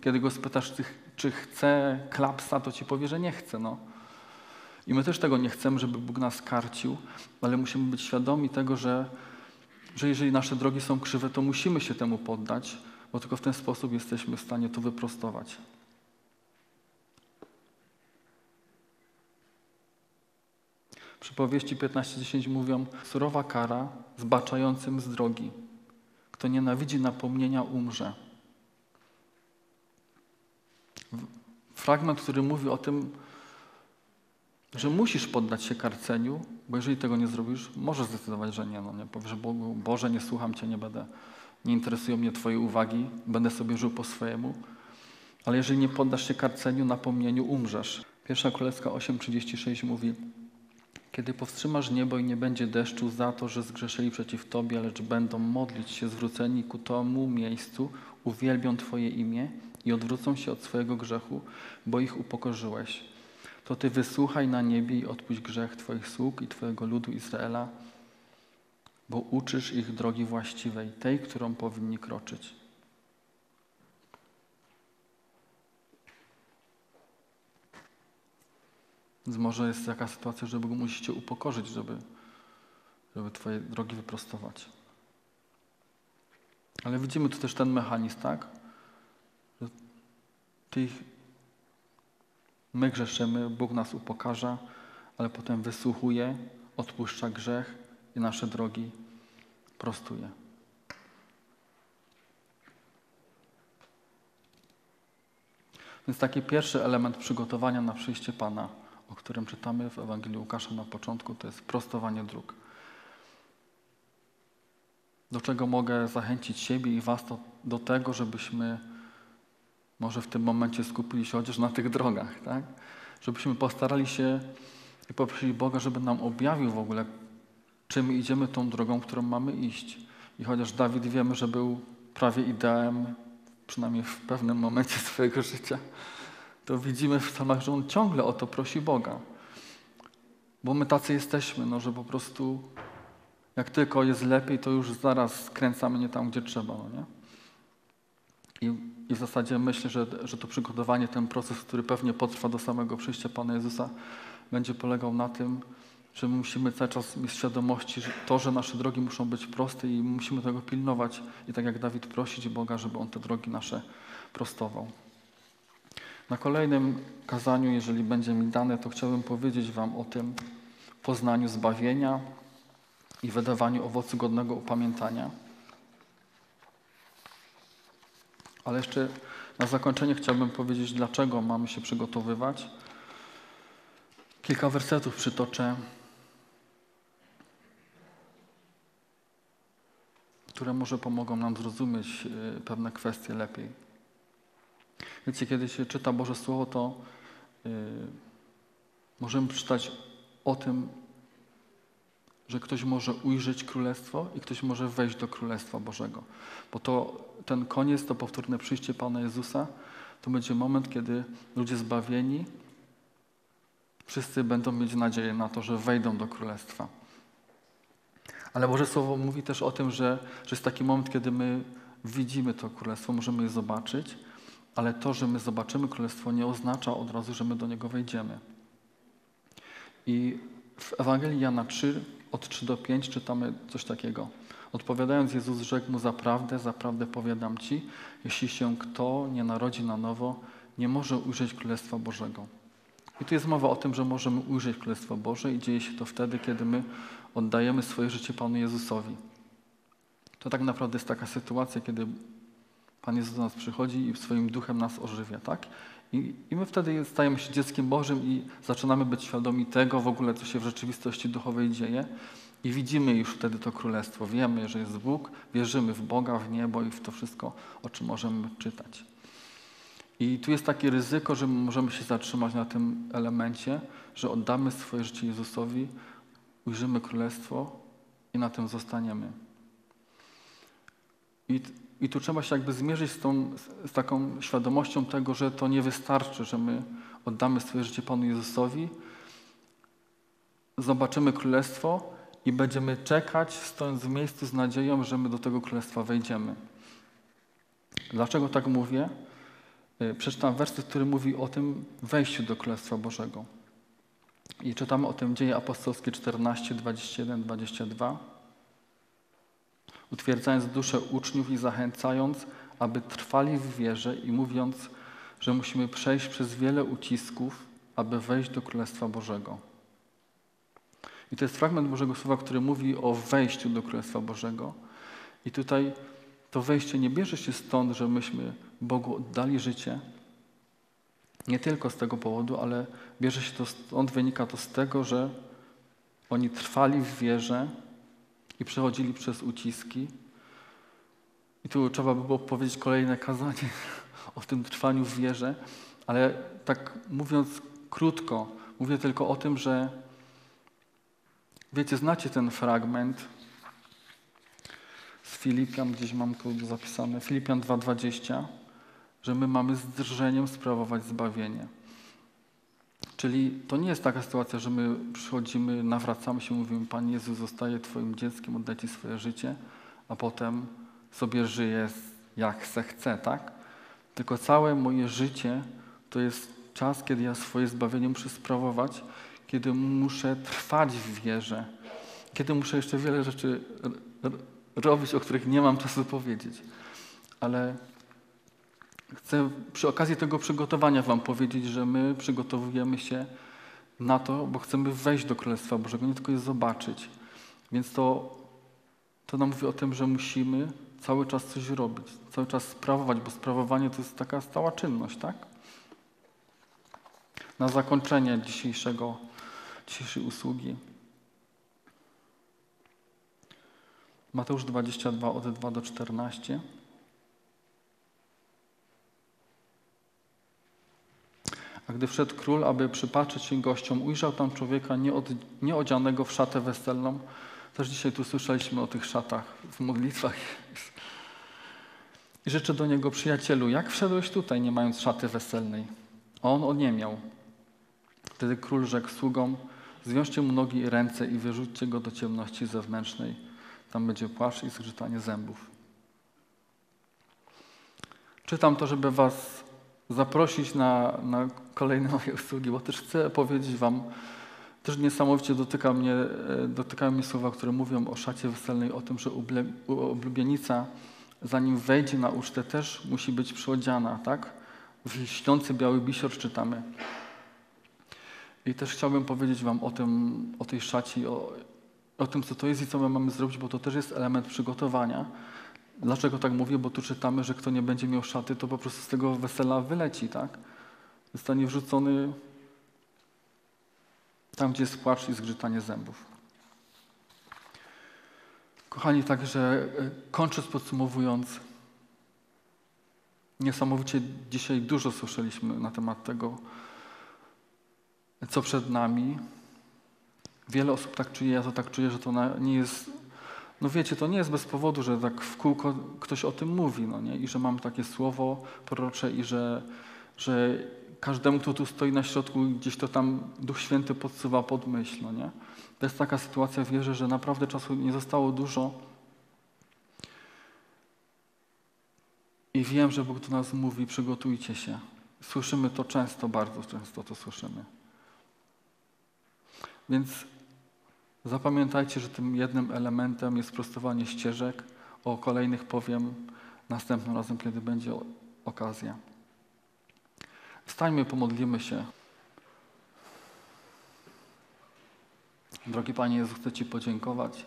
kiedy go spytasz, czy chce klapsa, to ci powie, że nie chce. No. I my też tego nie chcemy, żeby Bóg nas karcił, ale musimy być świadomi tego, że, że jeżeli nasze drogi są krzywe, to musimy się temu poddać, bo tylko w ten sposób jesteśmy w stanie to wyprostować. Przypowieści 15:10 mówią: Surowa kara zbaczającym z drogi. Kto nienawidzi napomnienia, umrze. Fragment, który mówi o tym, że musisz poddać się karceniu, bo jeżeli tego nie zrobisz, możesz zdecydować, że nie. No nie powiesz Bogu, Boże, nie słucham Cię, nie będę, nie interesują mnie Twoje uwagi, będę sobie żył po swojemu. Ale jeżeli nie poddasz się karceniu, napomnieniu, umrzesz. Pierwsza Królewska 8,36 mówi Kiedy powstrzymasz niebo i nie będzie deszczu za to, że zgrzeszyli przeciw Tobie, lecz będą modlić się zwróceni ku temu miejscu, uwielbią Twoje imię i odwrócą się od swojego grzechu, bo ich upokorzyłeś. To Ty wysłuchaj na niebie i odpuść grzech Twoich sług i Twojego ludu Izraela, bo uczysz ich drogi właściwej, tej, którą powinni kroczyć. Więc może jest taka sytuacja, że Bóg musi Cię upokorzyć, żeby, żeby Twoje drogi wyprostować. Ale widzimy tu też ten mechanizm, tak? Że Ty ich, my grzeszymy, Bóg nas upokarza, ale potem wysłuchuje, odpuszcza grzech i nasze drogi prostuje. Więc taki pierwszy element przygotowania na przyjście Pana – o którym czytamy w Ewangelii Łukasza na początku, to jest prostowanie dróg. Do czego mogę zachęcić siebie i Was do, do tego, żebyśmy może w tym momencie skupili się chociaż na tych drogach, tak? Żebyśmy postarali się i poprosili Boga, żeby nam objawił w ogóle, czy my idziemy tą drogą, którą mamy iść. I chociaż Dawid wiemy, że był prawie ideałem, przynajmniej w pewnym momencie swojego życia, to widzimy w psalmach, że on ciągle o to prosi Boga. Bo my tacy jesteśmy, no, że po prostu jak tylko jest lepiej, to już zaraz skręcamy nie tam, gdzie trzeba. No nie? I, I w zasadzie myślę, że, że to przygotowanie, ten proces, który pewnie potrwa do samego przyjścia Pana Jezusa, będzie polegał na tym, że my musimy cały czas mieć świadomości, że to, że nasze drogi muszą być proste i musimy tego pilnować i tak jak Dawid prosić Boga, żeby On te drogi nasze prostował. Na kolejnym kazaniu, jeżeli będzie mi dane, to chciałbym powiedzieć Wam o tym poznaniu zbawienia i wydawaniu owocu godnego upamiętania. Ale jeszcze na zakończenie chciałbym powiedzieć, dlaczego mamy się przygotowywać. Kilka wersetów przytoczę, które może pomogą nam zrozumieć y, pewne kwestie lepiej. Wiecie, kiedy się czyta Boże Słowo, to yy, możemy przeczytać o tym, że ktoś może ujrzeć Królestwo i ktoś może wejść do Królestwa Bożego. Bo to ten koniec, to powtórne przyjście Pana Jezusa, to będzie moment, kiedy ludzie zbawieni, wszyscy będą mieć nadzieję na to, że wejdą do Królestwa. Ale Boże Słowo mówi też o tym, że, że jest taki moment, kiedy my widzimy to Królestwo, możemy je zobaczyć, ale to, że my zobaczymy Królestwo, nie oznacza od razu, że my do niego wejdziemy. I w Ewangelii Jana 3, od 3 do 5 czytamy coś takiego. Odpowiadając Jezus rzekł mu zaprawdę, zaprawdę powiadam Ci, jeśli się kto nie narodzi na nowo, nie może ujrzeć Królestwa Bożego. I tu jest mowa o tym, że możemy ujrzeć Królestwo Boże i dzieje się to wtedy, kiedy my oddajemy swoje życie Panu Jezusowi. To tak naprawdę jest taka sytuacja, kiedy Pan Jezus do nas przychodzi i swoim duchem nas ożywia, tak? I, I my wtedy stajemy się dzieckiem Bożym i zaczynamy być świadomi tego w ogóle, co się w rzeczywistości duchowej dzieje. I widzimy już wtedy to królestwo. Wiemy, że jest Bóg, wierzymy w Boga, w niebo i w to wszystko, o czym możemy czytać. I tu jest takie ryzyko, że możemy się zatrzymać na tym elemencie, że oddamy swoje życie Jezusowi, ujrzymy królestwo i na tym zostaniemy. I i tu trzeba się jakby zmierzyć z, tą, z taką świadomością tego, że to nie wystarczy, że my oddamy swoje życie Panu Jezusowi, zobaczymy Królestwo i będziemy czekać, stojąc w miejscu z nadzieją, że my do tego Królestwa wejdziemy. Dlaczego tak mówię? Y, przeczytam werset, który mówi o tym wejściu do Królestwa Bożego. I czytamy o tym Dzieje Apostolskie 14, 21, 22 utwierdzając duszę uczniów i zachęcając, aby trwali w wierze i mówiąc, że musimy przejść przez wiele ucisków, aby wejść do Królestwa Bożego. I to jest fragment Bożego Słowa, który mówi o wejściu do Królestwa Bożego. I tutaj to wejście nie bierze się stąd, że myśmy Bogu oddali życie, nie tylko z tego powodu, ale bierze się to stąd, wynika to z tego, że oni trwali w wierze, i przechodzili przez uciski. I tu trzeba by było powiedzieć kolejne kazanie o tym trwaniu w wierze, ale tak mówiąc krótko, mówię tylko o tym, że wiecie, znacie ten fragment z Filipian, gdzieś mam tu zapisane, Filipian 2,20, że my mamy z drżeniem sprawować zbawienie. Czyli to nie jest taka sytuacja, że my przychodzimy, nawracamy się, mówimy, Pan Jezus zostaje Twoim dzieckiem, oddaj Ci swoje życie, a potem sobie żyje jak se chce, tak? Tylko całe moje życie to jest czas, kiedy ja swoje zbawienie muszę sprawować, kiedy muszę trwać w wierze, kiedy muszę jeszcze wiele rzeczy robić, o których nie mam czasu powiedzieć. Ale Chcę przy okazji tego przygotowania Wam powiedzieć, że my przygotowujemy się na to, bo chcemy wejść do Królestwa Bożego, nie tylko je zobaczyć. Więc to, to nam mówi o tym, że musimy cały czas coś robić, cały czas sprawować, bo sprawowanie to jest taka stała czynność, tak? Na zakończenie dzisiejszego, dzisiejszej usługi. Mateusz 22 od 2 do 14. A gdy wszedł król, aby przypatrzeć się gościom, ujrzał tam człowieka nieod, nieodzianego w szatę weselną. Też dzisiaj tu słyszeliśmy o tych szatach w modlitwach. I rzeczy do niego, przyjacielu, jak wszedłeś tutaj, nie mając szaty weselnej? A on oniemiał. Wtedy król rzekł sługom, Zwiążcie mu nogi i ręce i wyrzućcie go do ciemności zewnętrznej. Tam będzie płacz i zgrzytanie zębów. Czytam to, żeby Was zaprosić na, na kolejne moje usługi, bo też chcę powiedzieć Wam, też niesamowicie dotyka mnie, e, dotykają mnie słowa, które mówią o szacie weselnej, o tym, że oblubienica, zanim wejdzie na ucztę, też musi być przyodziana, tak? W śniący biały bisior czytamy. I też chciałbym powiedzieć Wam o tym, o tej szacie, o, o tym, co to jest i co my mamy zrobić, bo to też jest element przygotowania. Dlaczego tak mówię? Bo tu czytamy, że kto nie będzie miał szaty, to po prostu z tego wesela wyleci, tak? Zostanie wrzucony tam, gdzie jest płacz i zgrzytanie zębów. Kochani, także e, kończąc, podsumowując, niesamowicie dzisiaj dużo słyszeliśmy na temat tego, co przed nami. Wiele osób tak czuje, ja to tak czuję, że to nie jest, no wiecie, to nie jest bez powodu, że tak w kółko ktoś o tym mówi, no nie? I że mam takie słowo prorocze i że, że każdemu, kto tu stoi na środku, gdzieś to tam Duch Święty podsuwa pod myśl, no nie? To jest taka sytuacja, wierzę, że naprawdę czasu nie zostało dużo. I wiem, że Bóg do nas mówi, przygotujcie się. Słyszymy to często, bardzo często to słyszymy. Więc zapamiętajcie, że tym jednym elementem jest prostowanie ścieżek. O kolejnych powiem następnym razem, kiedy będzie okazja. Stańmy, pomodlimy się. Drogi Panie Jezu, chcę Ci podziękować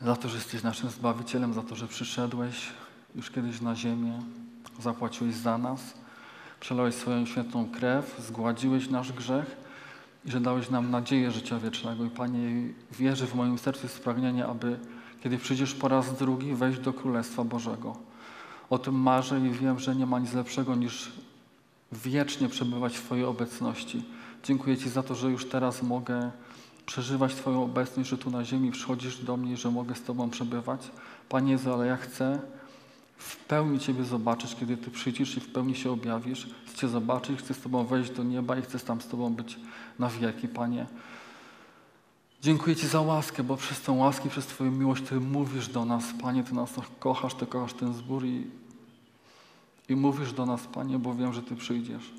za to, że jesteś naszym Zbawicielem, za to, że przyszedłeś już kiedyś na ziemię, zapłaciłeś za nas, przelałeś swoją świętą krew, zgładziłeś nasz grzech że dałeś nam nadzieję życia wiecznego. I Panie, wierzę w moim sercu jest pragnienie, aby kiedy przyjdziesz po raz drugi, wejść do Królestwa Bożego. O tym marzę i wiem, że nie ma nic lepszego niż wiecznie przebywać w Twojej obecności. Dziękuję Ci za to, że już teraz mogę przeżywać Twoją obecność, że tu na ziemi przychodzisz do mnie, że mogę z Tobą przebywać. Panie Jezu, ale ja chcę w pełni Ciebie zobaczyć, kiedy Ty przyjdziesz i w pełni się objawisz. Chcę Cię zobaczyć, chcę z Tobą wejść do nieba i chcę tam z Tobą być na wieki, Panie. Dziękuję Ci za łaskę, bo przez tę łaskę, przez Twoją miłość Ty mówisz do nas, Panie, Ty nas kochasz, Ty kochasz ten zbór i, i mówisz do nas, Panie, bo wiem, że Ty przyjdziesz.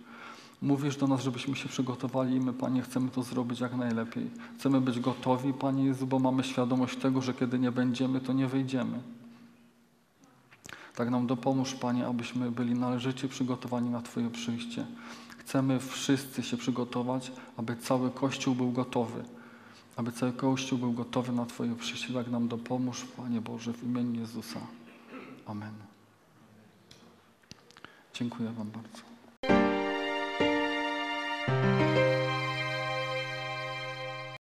Mówisz do nas, żebyśmy się przygotowali i my, Panie, chcemy to zrobić jak najlepiej. Chcemy być gotowi, Panie Jezu, bo mamy świadomość tego, że kiedy nie będziemy, to nie wejdziemy. Tak nam dopomóż, Panie, abyśmy byli należycie przygotowani na Twoje przyjście. Chcemy wszyscy się przygotować, aby cały Kościół był gotowy. Aby cały Kościół był gotowy na Twoje przyjście. Tak nam dopomóż, Panie Boże, w imieniu Jezusa. Amen. Dziękuję Wam bardzo.